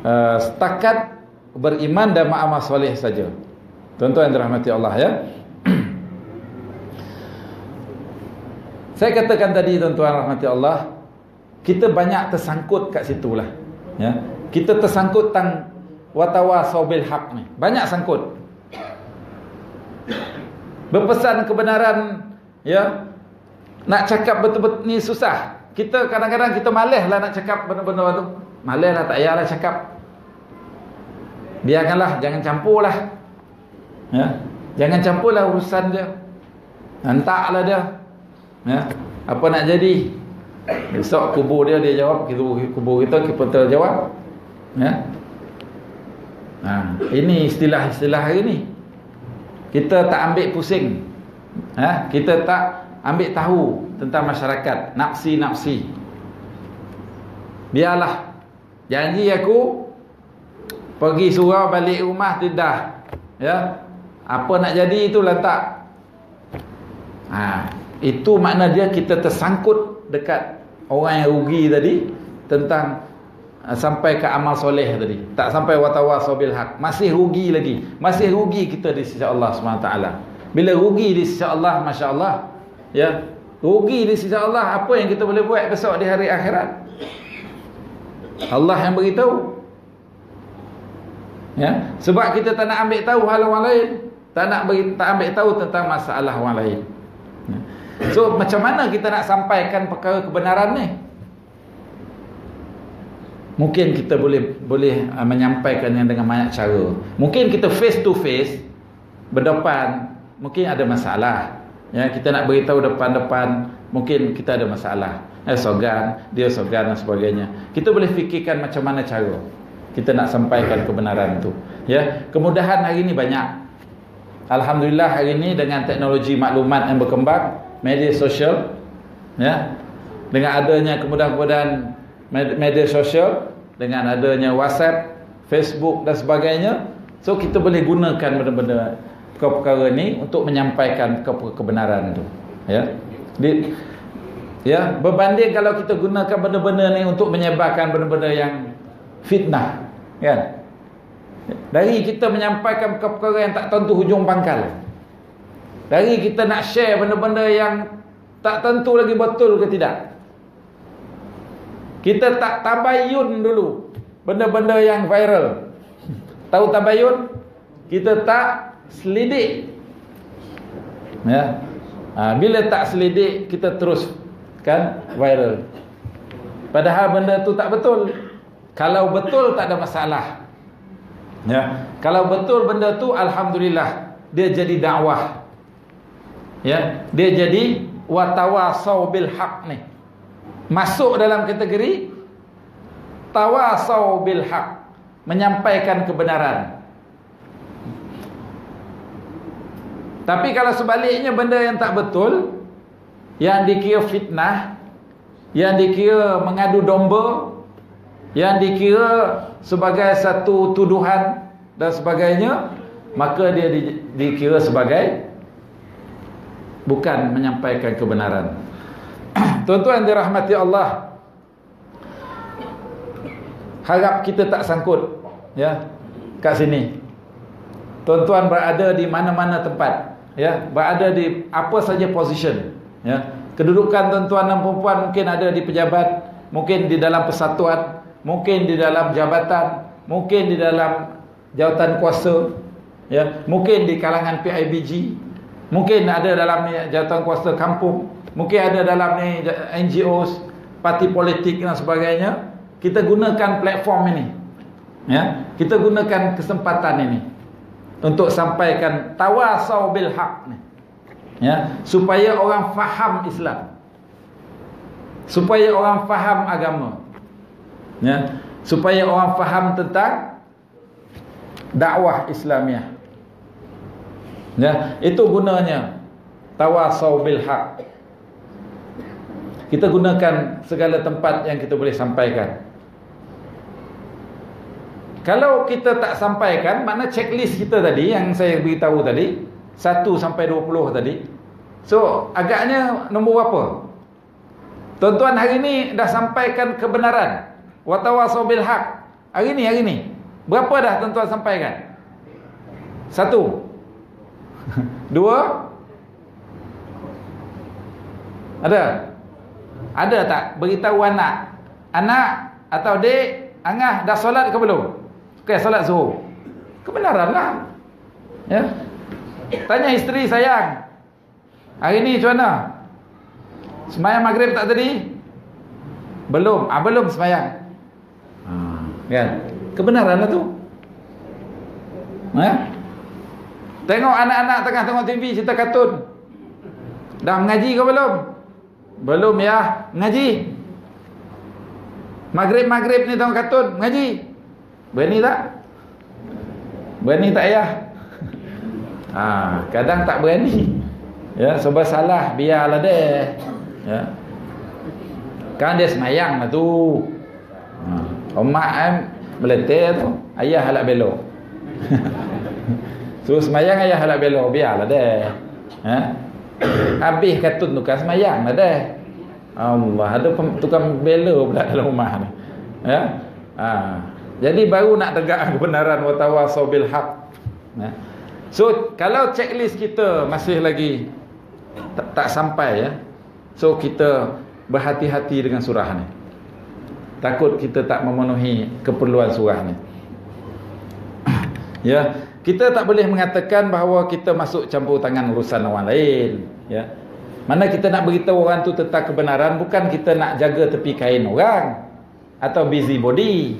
uh, setakat beriman dan ma'amal soleh saja. Tuan-tuan yang dirahmati Allah ya. Saya katakan tadi tuan-tuan rahmati Allah kita banyak tersangkut kat situ lah ya kita tersangkut tang watawa sobil haq ni banyak sangkut berpesan kebenaran ya nak cakap betul-betul ni susah. Kita kadang-kadang kita malas lah nak cakap benda-benda tu. Malas lah tak payahlah cakap. Biarkanlah jangan campurlah. Ya. Jangan campurlah urusan dia. Hantaklah dia. Ya. Apa nak jadi? Besok kubur dia dia jawab, kubur kita kita jawab. Ya. Ha, ini istilah-istilah hari ni. Kita tak ambil pusing. Ha, kita tak ambil tahu tentang masyarakat nafsi-nafsi biarlah janji aku pergi surau balik rumah tidak ya apa nak jadi itu lantak ha, itu makna dia kita tersangkut dekat orang yang rugi tadi tentang uh, sampai ke amal soleh tadi. Tak sampai watawasaw bil haq. Masih rugi lagi. Masih rugi kita di sisi Allah SWT bila rugi di sisi Allah masya-Allah ya rugi di sisi Allah apa yang kita boleh buat besok di hari akhirat? Allah yang beritahu. Ya sebab kita tak nak ambil tahu hal orang lain tak nak beri, tak ambil tahu tentang masalah orang lain. Ya. So macam mana kita nak sampaikan perkara kebenaran ni mungkin kita boleh boleh uh, menyampaikannya dengan banyak cara mungkin kita face to face berdepan mungkin ada masalah Ya, kita nak beritahu depan-depan mungkin kita ada masalah. Eh sogan, dia sogan dan sebagainya. Kita boleh fikirkan macam mana cara kita nak sampaikan kebenaran tu. Ya, kemudahan hari ini banyak. Alhamdulillah hari ini dengan teknologi maklumat yang berkembang, media sosial ya. Dengan adanya kemudahan-kemudahan media sosial, dengan adanya WhatsApp, Facebook dan sebagainya, so kita boleh gunakan benda-benda perkara-perkara ni untuk menyampaikan ke kebenaran tu ya. Di ya berbanding kalau kita gunakan benda-benda ni untuk menyebarkan benda-benda yang fitnah kan. Dari kita menyampaikan perkara-perkara yang tak tentu hujung pangkal dari kita nak share benda-benda yang tak tentu lagi betul ke tidak? Kita tak tabayun dulu benda-benda yang viral. Tahu tabayun? Kita tak selidik. Ya. Ha, bila tak selidik kita terus kan viral. Padahal benda tu tak betul. Kalau betul tak ada masalah. Ya. Kalau betul benda tu alhamdulillah dia jadi dakwah ya dia jadi watawasau bil haq ni. Masuk dalam kategori tawasau bil haq menyampaikan kebenaran. Tapi kalau sebaliknya benda yang tak betul yang dikira fitnah yang dikira mengadu domba yang dikira sebagai satu tuduhan dan sebagainya maka dia di, dikira sebagai bukan menyampaikan kebenaran. Tuan-tuan dirahmati Allah. Harap kita tak sangkut ya kat sini. Tuan-tuan berada di mana-mana tempat ya berada di apa saja position ya. Kedudukan tuan-tuan dan puan mungkin ada di pejabat mungkin di dalam persatuan mungkin di dalam jabatan, mungkin di dalam jawatan kuasa, ya, mungkin di kalangan PIBG, mungkin ada dalam jawatan kuasa kampung, mungkin ada dalam ni NGOs, parti politik dan sebagainya. Kita gunakan platform ini. Ya, kita gunakan kesempatan ini untuk sampaikan tawasau bil haq ni. Ya, supaya orang faham Islam. Supaya orang faham agama ya supaya orang faham tentang dakwah Islamiah ya itu gunanya tawasau bil haq kita gunakan segala tempat yang kita boleh sampaikan kalau kita tak sampaikan mana checklist kita tadi yang saya beritahu tadi 1 sampai 20 tadi so agaknya nombor apa tuan-tuan hari ni dah sampaikan kebenaran Watawasau bil haq. Hari ni, hari ni. Berapa dah tuan-tuan sampaikan? Satu. Dua. Ada? Ada tak? Beritahu anak. Anak atau dek, angah dah solat ke belum? Okey, solat zuhur. Kebenaran lah. Ya. Tanya isteri sayang. Hari ni macam mana? Semayang maghrib tak tadi? Belum. Ah, belum semayang. Kan? Kebenaran lah tu. Ha? Tengok anak-anak tengah tengok TV cerita kartun. Dah mengaji ke belum? Belum ya, mengaji. Maghrib-maghrib ni tengok kartun, mengaji. Berani tak? Berani tak ya? Ha, kadang tak berani. Ya, sebab salah biarlah deh. Ya. Kan dia semayang lah tu. Ha. Omak kan meletir tu Ayah halak belok Suruh semayang ayah halak belok Biarlah deh ha? Habis katun tukar semayang lah deh Allah Ada tukang belok pula dalam rumah ni ya? ha. Jadi baru nak tegak kebenaran Watawasau bil haq ha? So kalau checklist kita Masih lagi tak, tak sampai ya So kita berhati-hati dengan surah ni takut kita tak memenuhi keperluan surah ni ya kita tak boleh mengatakan bahawa kita masuk campur tangan urusan orang lain ya. Mana kita nak beritahu orang tu tentang kebenaran bukan kita nak jaga tepi kain orang atau busy body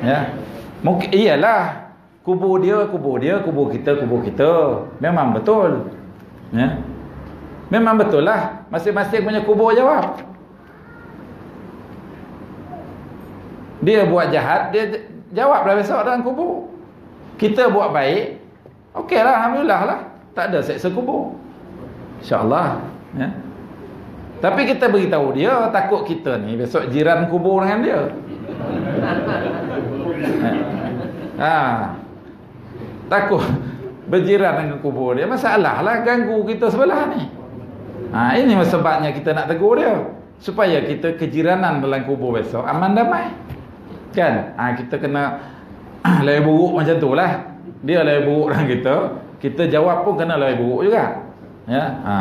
ya. Mungkin iyalah kubur dia kubur dia kubur kita kubur kita. Memang betul ya. Memang betul lah masing-masing punya kubur jawab. Dia buat jahat, dia jawablah besok dalam kubur. Kita buat baik, okeylah alhamdulillah lah. Tak ada seksa kubur. Insya-Allah, ya. Tapi kita beritahu dia takut kita ni besok jiran kubur dengan dia. ha. Takut berjiran dengan kubur dia masalah lah ganggu kita sebelah ni. Ha, ini sebabnya kita nak tegur dia supaya kita kejiranan dalam kubur besok aman damai. Kan? Ha, kita kena layak buruk macam tu lah. Dia layak buruk dengan kita. Kita jawab pun kena layak buruk juga. Ya. Ha.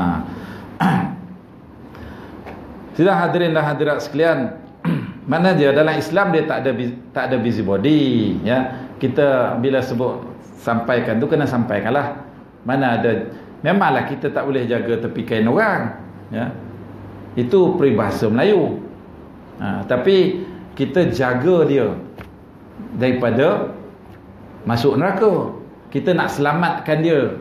Sudah hadirin dan hadirat sekalian. Mana dia dalam Islam dia tak ada tak ada busybody, ya. Kita bila sebut sampaikan tu kena sampaikanlah. Mana ada memanglah kita tak boleh jaga tepi kain orang, ya. Itu peribahasa Melayu. Ha, tapi kita jaga dia daripada masuk neraka kita nak selamatkan dia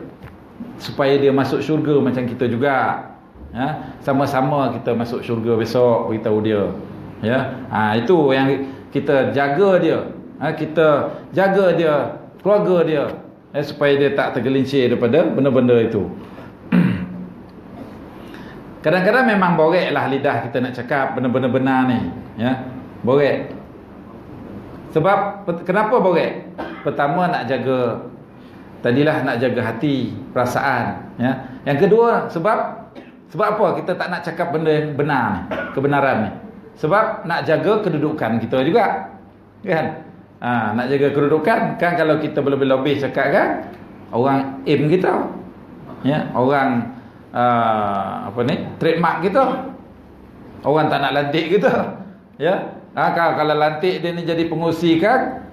supaya dia masuk syurga macam kita juga ha? sama-sama kita masuk syurga besok beritahu dia ya ha, itu yang kita jaga dia ha? kita jaga dia keluarga dia ya, supaya dia tak tergelincir daripada benda-benda itu Kadang-kadang memang borek lah lidah kita nak cakap benda-benda benar ni. Ya, borek. Sebab kenapa borek? Pertama nak jaga tadilah nak jaga hati, perasaan. Ya. Yang kedua sebab sebab apa kita tak nak cakap benda yang benar ni, kebenaran ni. Sebab nak jaga kedudukan kita juga. Kan? Ha, nak jaga kedudukan kan kalau kita lebih-lebih cakap kan orang aim kita. Ya, orang uh, apa ni? trademark kita. Orang tak nak lantik kita. Ya. Ha, kalau, kalau lantik dia ni jadi pengusi kan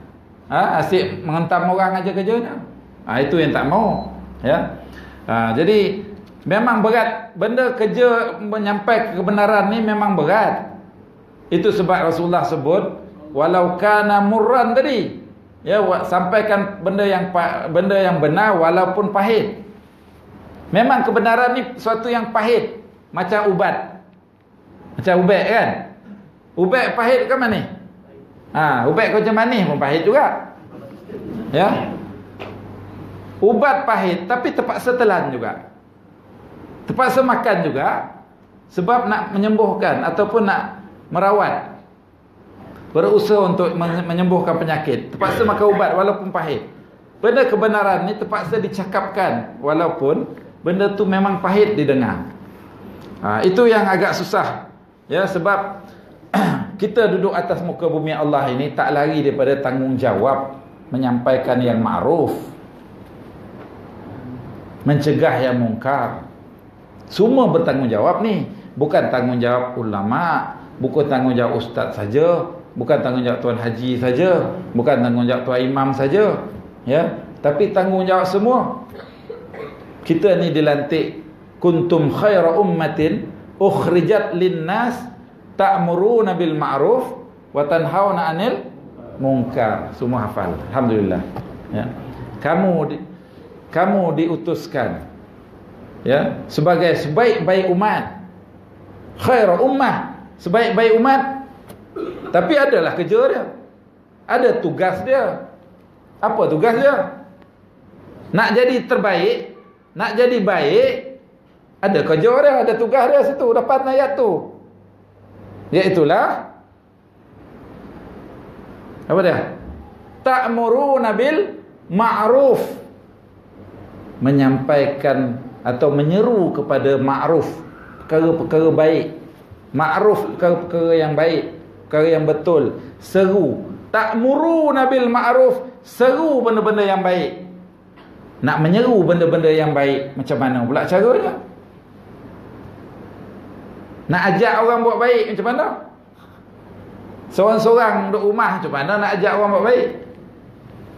ha, asyik menghentam orang aja kerjanya. Ha, itu yang tak mau. Ya. Ha, jadi memang berat benda kerja menyampaikan kebenaran ni memang berat. Itu sebab Rasulullah sebut walau kana murran tadi. Ya sampaikan benda yang benda yang benar walaupun pahit. Memang kebenaran ni sesuatu yang pahit macam ubat. Macam ubat kan? Ubat pahit ke mana? Ha, ubat macam manis pun pahit juga. Ya. Ubat pahit tapi terpaksa telan juga. Terpaksa makan juga sebab nak menyembuhkan ataupun nak merawat berusaha untuk menyembuhkan penyakit terpaksa makan ubat walaupun pahit benda kebenaran ni terpaksa dicakapkan walaupun benda tu memang pahit didengar ha, itu yang agak susah ya sebab kita duduk atas muka bumi Allah ini tak lari daripada tanggungjawab menyampaikan yang ma'ruf mencegah yang mungkar. Semua bertanggungjawab ni. Bukan tanggungjawab ulama bukan tanggungjawab ustaz saja bukan tanggungjawab tuan haji saja bukan tanggungjawab tuan imam saja ya. Tapi tanggungjawab semua. Kita ni dilantik kuntum khaira ummatin ukhrijat linnas ta'muruna bil ma'ruf wa tanhauna 'anil munkar semua hafal alhamdulillah ya kamu di, kamu diutuskan ya sebagai sebaik-baik umat khaira ummah sebaik-baik umat tapi adalah kerja dia. Ada tugas dia. Apa tugas dia? Nak jadi terbaik, nak jadi baik, ada kerja dia, ada tugas dia situ, dapat ayat tu. Iaitulah apa dia? Ta'muru nabil ma'ruf. Menyampaikan atau menyeru kepada ma'ruf, perkara-perkara baik. Ma'ruf perkara-perkara yang baik. Perkara yang betul. Seru. Ta'muru nabil ma'ruf. Seru benda-benda yang baik. Nak menyeru benda-benda yang baik macam mana pula caranya nak ajak orang buat baik macam mana seorang-seorang duduk rumah macam mana nak ajak orang buat baik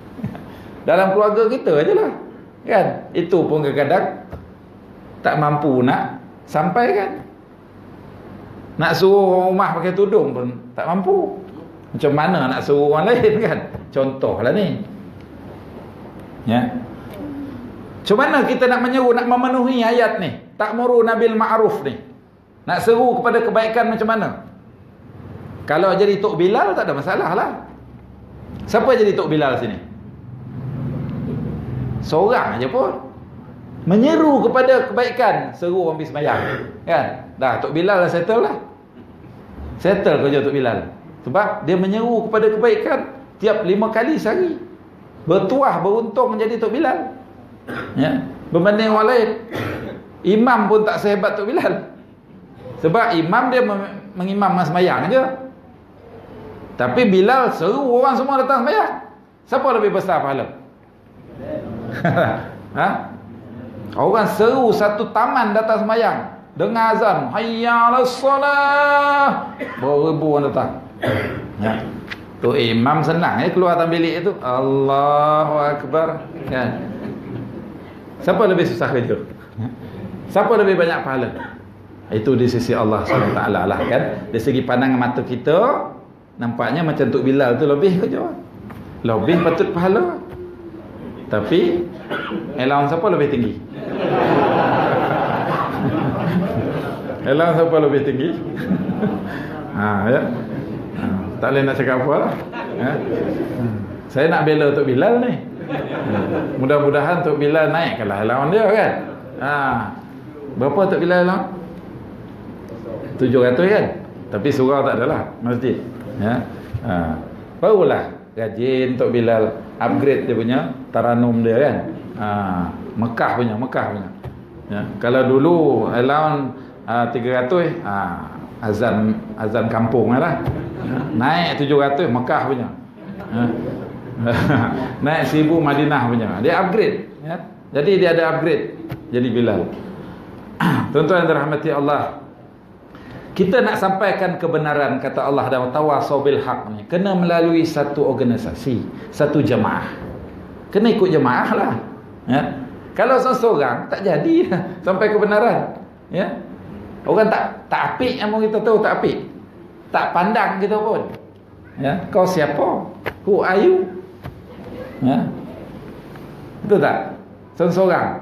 dalam keluarga kita aje lah kan itu pun kadang-kadang tak mampu nak sampai kan nak suruh orang rumah pakai tudung pun tak mampu. Macam mana nak suruh orang lain kan? Contohlah ni. Ya. Macam mana kita nak menyeru, nak memenuhi ayat ni? Tak muru nabil ma'ruf ni. Nak seru kepada kebaikan macam mana? Kalau jadi Tok Bilal tak ada masalah lah. Siapa jadi Tok Bilal sini? Seorang aja pun. Menyeru kepada kebaikan. Seru orang pergi semayang. Kan? Dah Tok Bilal dah settle lah. Settle kerja untuk Bilal. Sebab dia menyeru kepada kebaikan tiap lima kali sehari. Bertuah beruntung menjadi Tok Bilal. Ya. Berbanding orang lain. Imam pun tak sehebat Tok Bilal. Sebab imam dia mengimam semayang je. Tapi Bilal seru orang semua datang semayang. Siapa lebih besar pahala? ha? Orang seru satu taman datang semayang. Dengar azan, hayya solah. Beribu orang datang. Ya. Tu imam senang ya keluar dalam bilik itu. Allahu akbar. Ya. Siapa lebih susah kerja? Siapa lebih banyak pahala? Itu di sisi Allah SWT lah kan. Dari segi pandangan mata kita, nampaknya macam Tok Bilal tu lebih kerja. Lebih patut pahala. Tapi, allowance siapa lebih tinggi? Elang siapa lebih tinggi? ha, ya. Ha, tak boleh nak cakap apa lah. Ya. Hmm. Saya nak bela Tok Bilal ni. Ha, mudah-mudahan Tok Bilal naikkanlah lawan dia kan. Ha. Berapa Tok Bilal lah? 700 kan tapi surau tak adalah masjid ya ha. barulah gaji untuk Bilal upgrade dia punya taranum dia kan ha. Mekah punya Mekah punya ya. kalau dulu allowance uh, 300 ha. azan azan kampung lah ya. naik 700 Mekah punya ya. naik 1000 Madinah punya dia upgrade ya. jadi dia ada upgrade jadi Bilal tuan-tuan yang dirahmati Allah kita nak sampaikan kebenaran kata Allah dan tawasau bil haq ni kena melalui satu organisasi, satu jemaah. Kena ikut jemaah lah. Ya. Kalau seorang tak jadi sampai kebenaran. Ya. Orang tak tak apik yang kita tahu tak apik. Tak pandang kita pun. Ya, kau siapa? Who are you? Ya. Betul tak? Seorang.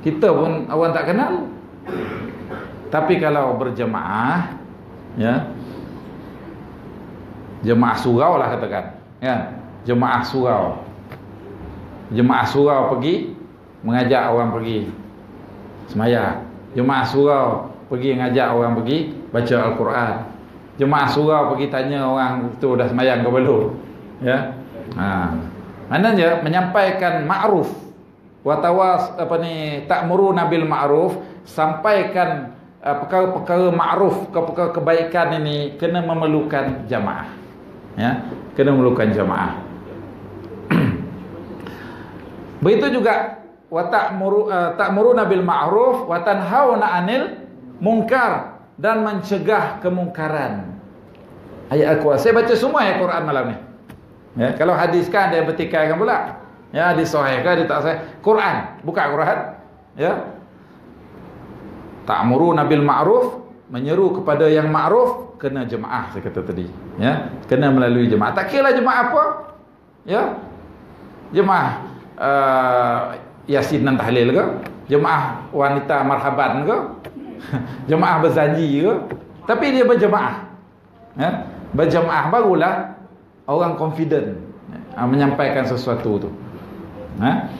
Kita pun orang tak kenal. Tapi kalau berjemaah ya. Jemaah surau lah katakan. Ya. Jemaah surau. Jemaah surau pergi mengajak orang pergi semaya. Jemaah surau pergi mengajak orang pergi baca al-Quran. Jemaah surau pergi tanya orang tu dah semayang ke belum. Ya. Ha. Maknanya menyampaikan ma'ruf wa tawas apa ni ta'muru nabil ma'ruf sampaikan perkara-perkara ma'ruf, perkara kebaikan ini kena memerlukan jamaah. Ya, kena memerlukan jamaah. Begitu juga wa ta'muru uh, ta'muruna bil ma'ruf wa tanhauna 'anil munkar dan mencegah kemungkaran. Ayat Al-Quran. Saya baca semua ayat Quran malam ni. Ya, kalau hadis kan yang bertikaikan pula. Ya, hadis sahih ke, dia tak sahih. Quran, buka Quran. Ya, ta'muru nabil ma'ruf menyeru kepada yang ma'ruf kena jemaah saya kata tadi. Ya kena melalui jemaah. Tak kira jemaah apa? Ya? Jemaah uh, yasin dan tahlil ke? Jemaah wanita marhaban ke? Jemaah berzanji ke? Tapi dia berjemaah. Ya? Berjemaah barulah orang confident ya, menyampaikan sesuatu tu. Ha?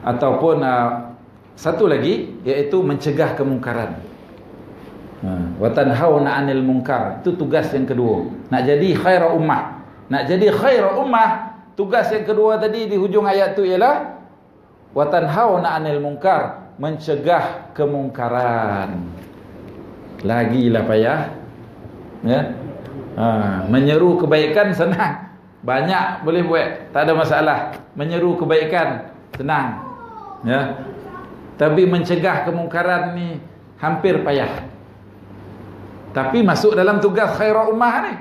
ataupun uh, satu lagi iaitu mencegah kemungkaran. Ha, wa tanhauna 'anil munkar. Itu tugas yang kedua. Nak jadi khaira ummah. Nak jadi khaira ummah, tugas yang kedua tadi di hujung ayat tu ialah wa tanhauna 'anil munkar, mencegah kemungkaran. Lagilah payah. Ya. Ha, menyeru kebaikan senang. Banyak boleh buat, tak ada masalah. Menyeru kebaikan senang. Ya. Tapi mencegah kemungkaran ni hampir payah. Tapi masuk dalam tugas khairah ummah ni.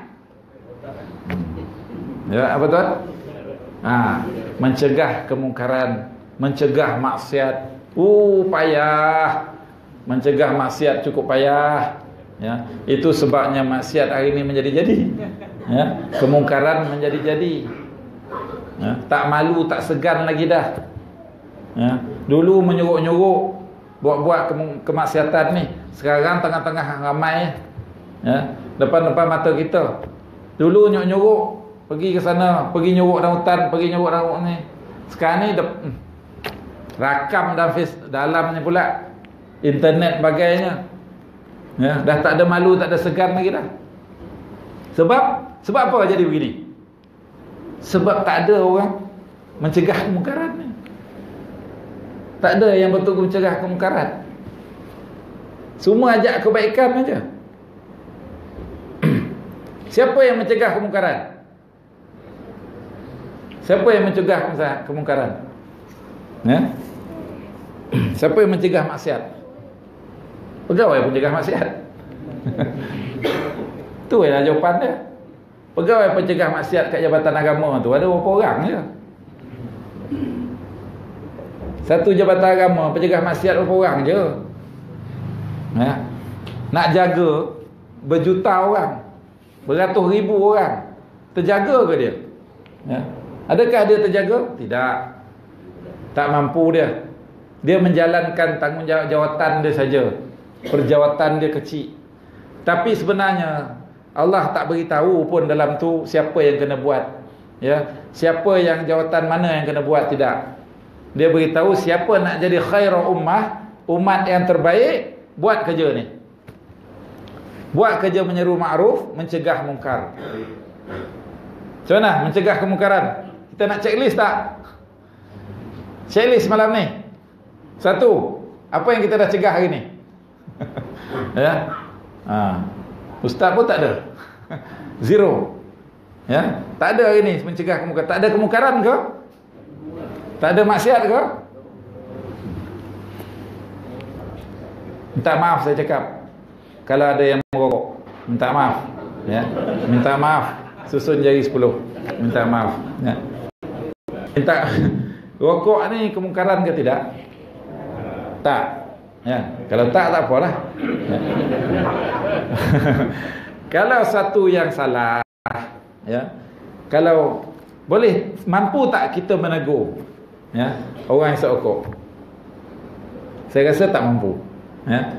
Hmm. Ya, apa tuan? Ha, mencegah kemungkaran, mencegah maksiat. Uh, payah. Mencegah maksiat cukup payah. Ya, itu sebabnya maksiat hari ini menjadi-jadi. Ya, kemungkaran menjadi-jadi. Ya, tak malu, tak segan lagi dah. Ya. Dulu menyuruk-nyuruk buat-buat kemaksiatan ni. Sekarang tengah-tengah ramai ya. Depan-depan mata kita. Dulu nyuruk-nyuruk pergi ke sana, pergi nyuruk dalam hutan, pergi nyuruk dalam ni. Sekarang ni hmm, rakam dalam face dalamnya pula internet bagainya. Ya, dah tak ada malu, tak ada segan lagi dah. Sebab sebab apa jadi begini? Sebab tak ada orang mencegah kemungkaran ni. Tak ada yang betul mencegah kemungkaran. Semua ajak kebaikan saja. Siapa yang mencegah kemungkaran? Siapa yang mencegah kemungkaran? Ya? Siapa yang mencegah maksiat? Pegawai pencegah maksiat. tu ialah jawapan dia. Pegawai pencegah maksiat kat Jabatan Agama tu ada berapa orang je? Satu jabatan agama pencegah maksiat berapa orang je. Ya. Nak jaga berjuta orang. Beratus ribu orang. Terjaga ke dia? Ya. Adakah dia terjaga? Tidak. Tak mampu dia. Dia menjalankan tanggungjawab jawatan dia saja. Perjawatan dia kecil. Tapi sebenarnya Allah tak beritahu pun dalam tu siapa yang kena buat. Ya, siapa yang jawatan mana yang kena buat tidak. Dia beritahu siapa nak jadi khairul ummah, umat yang terbaik, buat kerja ni. Buat kerja menyeru ma'ruf, mencegah mungkar. Macam mana mencegah kemungkaran? Kita nak checklist tak? Checklist malam ni. Satu, apa yang kita dah cegah hari ni? ya. Ha. Ustaz pun tak ada. Zero. Ya, tak ada hari ni mencegah kemungkaran. Tak ada kemungkaran ke? Tak ada maksiat ke? Minta maaf saya cakap. Kalau ada yang merokok, minta maaf. Ya. Minta maaf. Susun jari 10. Minta maaf. Ya. Minta rokok ni kemungkaran ke tidak? Tak. Ya. Kalau tak tak apalah. Ya. Kalau satu yang salah, ya. Kalau boleh mampu tak kita menegur ya orang yang rokok? Saya rasa tak mampu. Ya.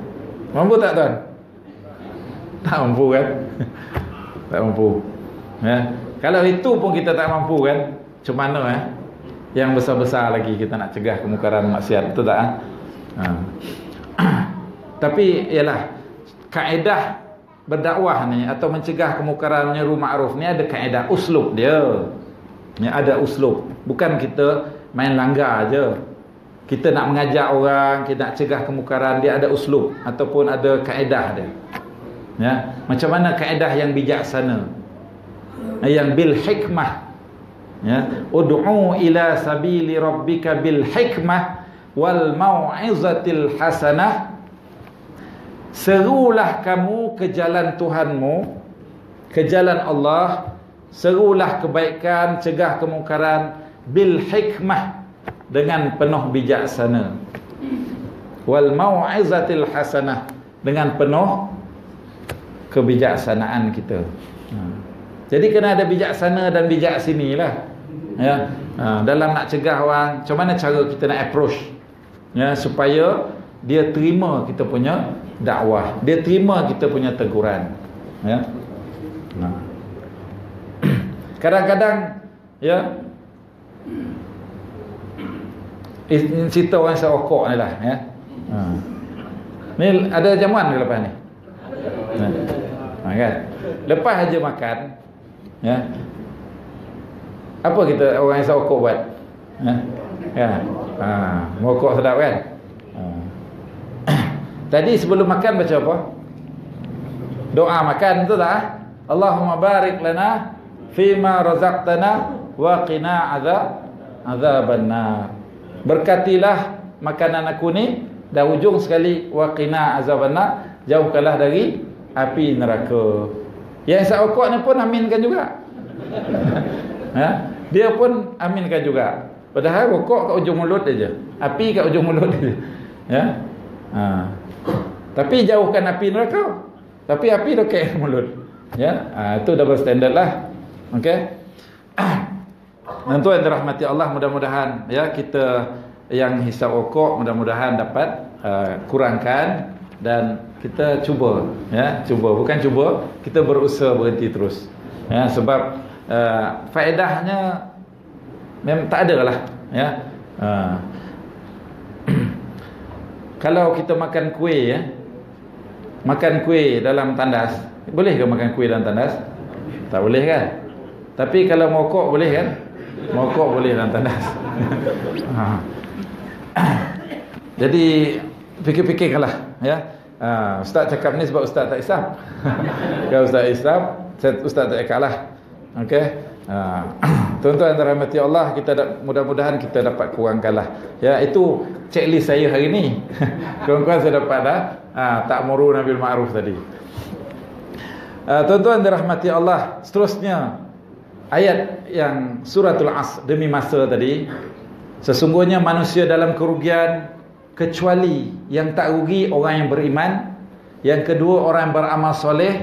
Mampu tak tuan? Tak mampu kan? tak mampu. Ya. Kalau itu pun kita tak mampu kan? Macam mana eh? Yang besar-besar lagi kita nak cegah kemungkaran maksiat, betul tak? Ha? ha. Tapi ialah kaedah berdakwah ni atau mencegah kemungkaran menyeru ma'ruf ni ada kaedah uslub dia. Ni ada uslub. Bukan kita main langgar aja kita nak mengajak orang, kita nak cegah kemungkaran, dia ada uslub ataupun ada kaedah dia. Ya, macam mana kaedah yang bijaksana? Yang bil hikmah. Ya, ud'u ila sabili rabbika bil hikmah wal mau'izatil hasanah. Serulah kamu ke jalan Tuhanmu, ke jalan Allah, serulah kebaikan, cegah kemungkaran bil hikmah dengan penuh bijaksana. Wal mau'izatil hasanah dengan penuh kebijaksanaan kita. Ha. jadi kena ada bijaksana dan bijak sinilah. Ya. Ha. dalam nak cegah orang macam mana cara kita nak approach? Ya supaya dia terima kita punya dakwah. Dia terima kita punya teguran. Ya. Ha. kadang-kadang ya ini cerita orang serokok ni lah ya. Ha. Ni ada jamuan ke lepas ni? Ha. ha kan? Lepas aja makan ya. Apa kita orang yang buat? Ya. Ya. Ha, merokok sedap kan? Ha. Tadi sebelum makan baca apa? Doa makan tu tak? Allahumma barik lana fima razaqtana wa qina azab azaban nar berkatilah makanan aku ni dan ujung sekali waqina azabanna jauhkanlah dari api neraka. Yang sakok ni pun aminkan juga. Ha? dia pun aminkan juga. Padahal rokok kat ujung mulut aja api kat ujung mulut aja. Ya? Ha. tapi jauhkan api neraka. Tapi api dekat mulut. Ya? Ha, itu double standard lah. Okey Dan tuan dirahmati Allah mudah-mudahan ya kita yang hisap rokok mudah-mudahan dapat uh, kurangkan dan kita cuba ya cuba. Bukan cuba kita berusaha berhenti terus ya sebab uh, faedahnya memang tak ada lah ya. Uh, kalau kita makan kuih ya makan kuih dalam tandas boleh ke makan kuih dalam tandas? Tak boleh kan? Tapi kalau mokok boleh kan Mokok boleh dalam tandas. ha. Jadi fikir-fikirkanlah ya. Ha, ustaz cakap ni sebab ustaz tak Islam. Kalau ustaz Islam, ustaz tak cakaplah. Okey. Ha. Tuan-tuan dan rahmati Allah, kita mudah-mudahan kita dapat kurangkanlah. Ya, itu checklist saya hari ni. Kawan-kawan saya dapat dah. Ha, tak muru Nabil Ma'ruf tadi. Uh, tuan-tuan dan rahmati Allah, seterusnya ayat yang suratul as demi masa tadi sesungguhnya manusia dalam kerugian kecuali yang tak rugi orang yang beriman yang kedua orang yang beramal soleh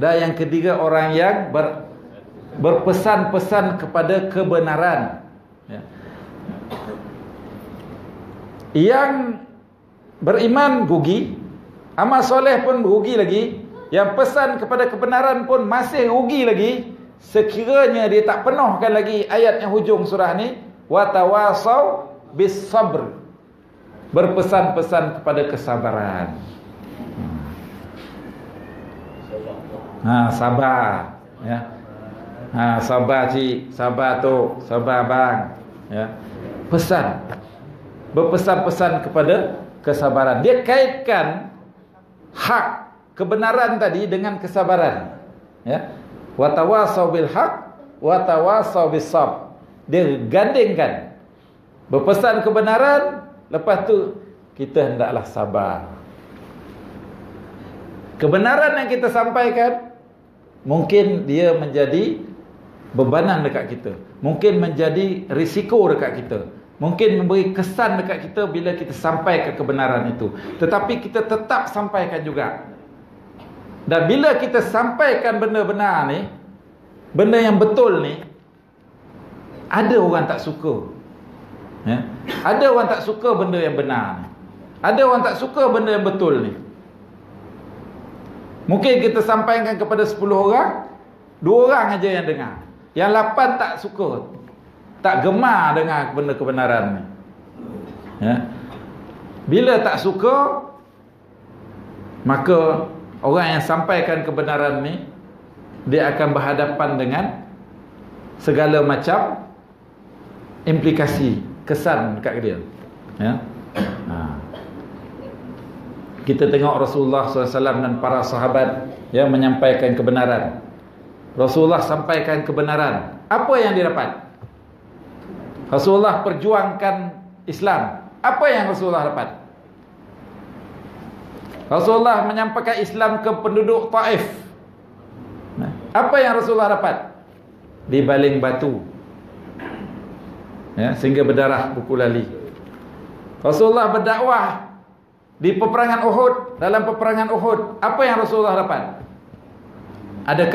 dan yang ketiga orang yang ber, berpesan-pesan kepada kebenaran ya. yang beriman rugi amal soleh pun rugi lagi yang pesan kepada kebenaran pun masih rugi lagi sekiranya dia tak penuhkan lagi ayat yang hujung surah ni watawasau bisabr berpesan-pesan kepada kesabaran. Ha sabar ya. Ha sabar cik sabar tu sabar bang ya. Pesan. Berpesan-pesan kepada kesabaran. Dia kaitkan hak kebenaran tadi dengan kesabaran ya. Wa tawasau bil haq wa tawasau bis sab. Dia gandingkan. Berpesan kebenaran, lepas tu kita hendaklah sabar. Kebenaran yang kita sampaikan mungkin dia menjadi bebanan dekat kita. Mungkin menjadi risiko dekat kita. Mungkin memberi kesan dekat kita bila kita sampaikan kebenaran itu. Tetapi kita tetap sampaikan juga. Dan bila kita sampaikan benda benar ni, benda yang betul ni, ada orang tak suka. Ya? Ada orang tak suka benda yang benar ni. Ada orang tak suka benda yang betul ni. Mungkin kita sampaikan kepada 10 orang, dua orang aja yang dengar. Yang lapan tak suka. Tak gemar dengan benda kebenaran ni. Ya. Bila tak suka, maka orang yang sampaikan kebenaran ni, dia akan berhadapan dengan segala macam implikasi, kesan dekat dia. Ya. Ha. Kita tengok Rasulullah SAW dan para sahabat yang menyampaikan kebenaran. Rasulullah sampaikan kebenaran. Apa yang dia dapat? Rasulullah perjuangkan Islam. Apa yang Rasulullah dapat? Rasulullah menyampaikan Islam ke penduduk Taif. Apa yang Rasulullah dapat? Dibaling batu. Ya, sehingga berdarah buku lali. Rasulullah berdakwah di peperangan Uhud, dalam peperangan Uhud, apa yang Rasulullah dapat? Ada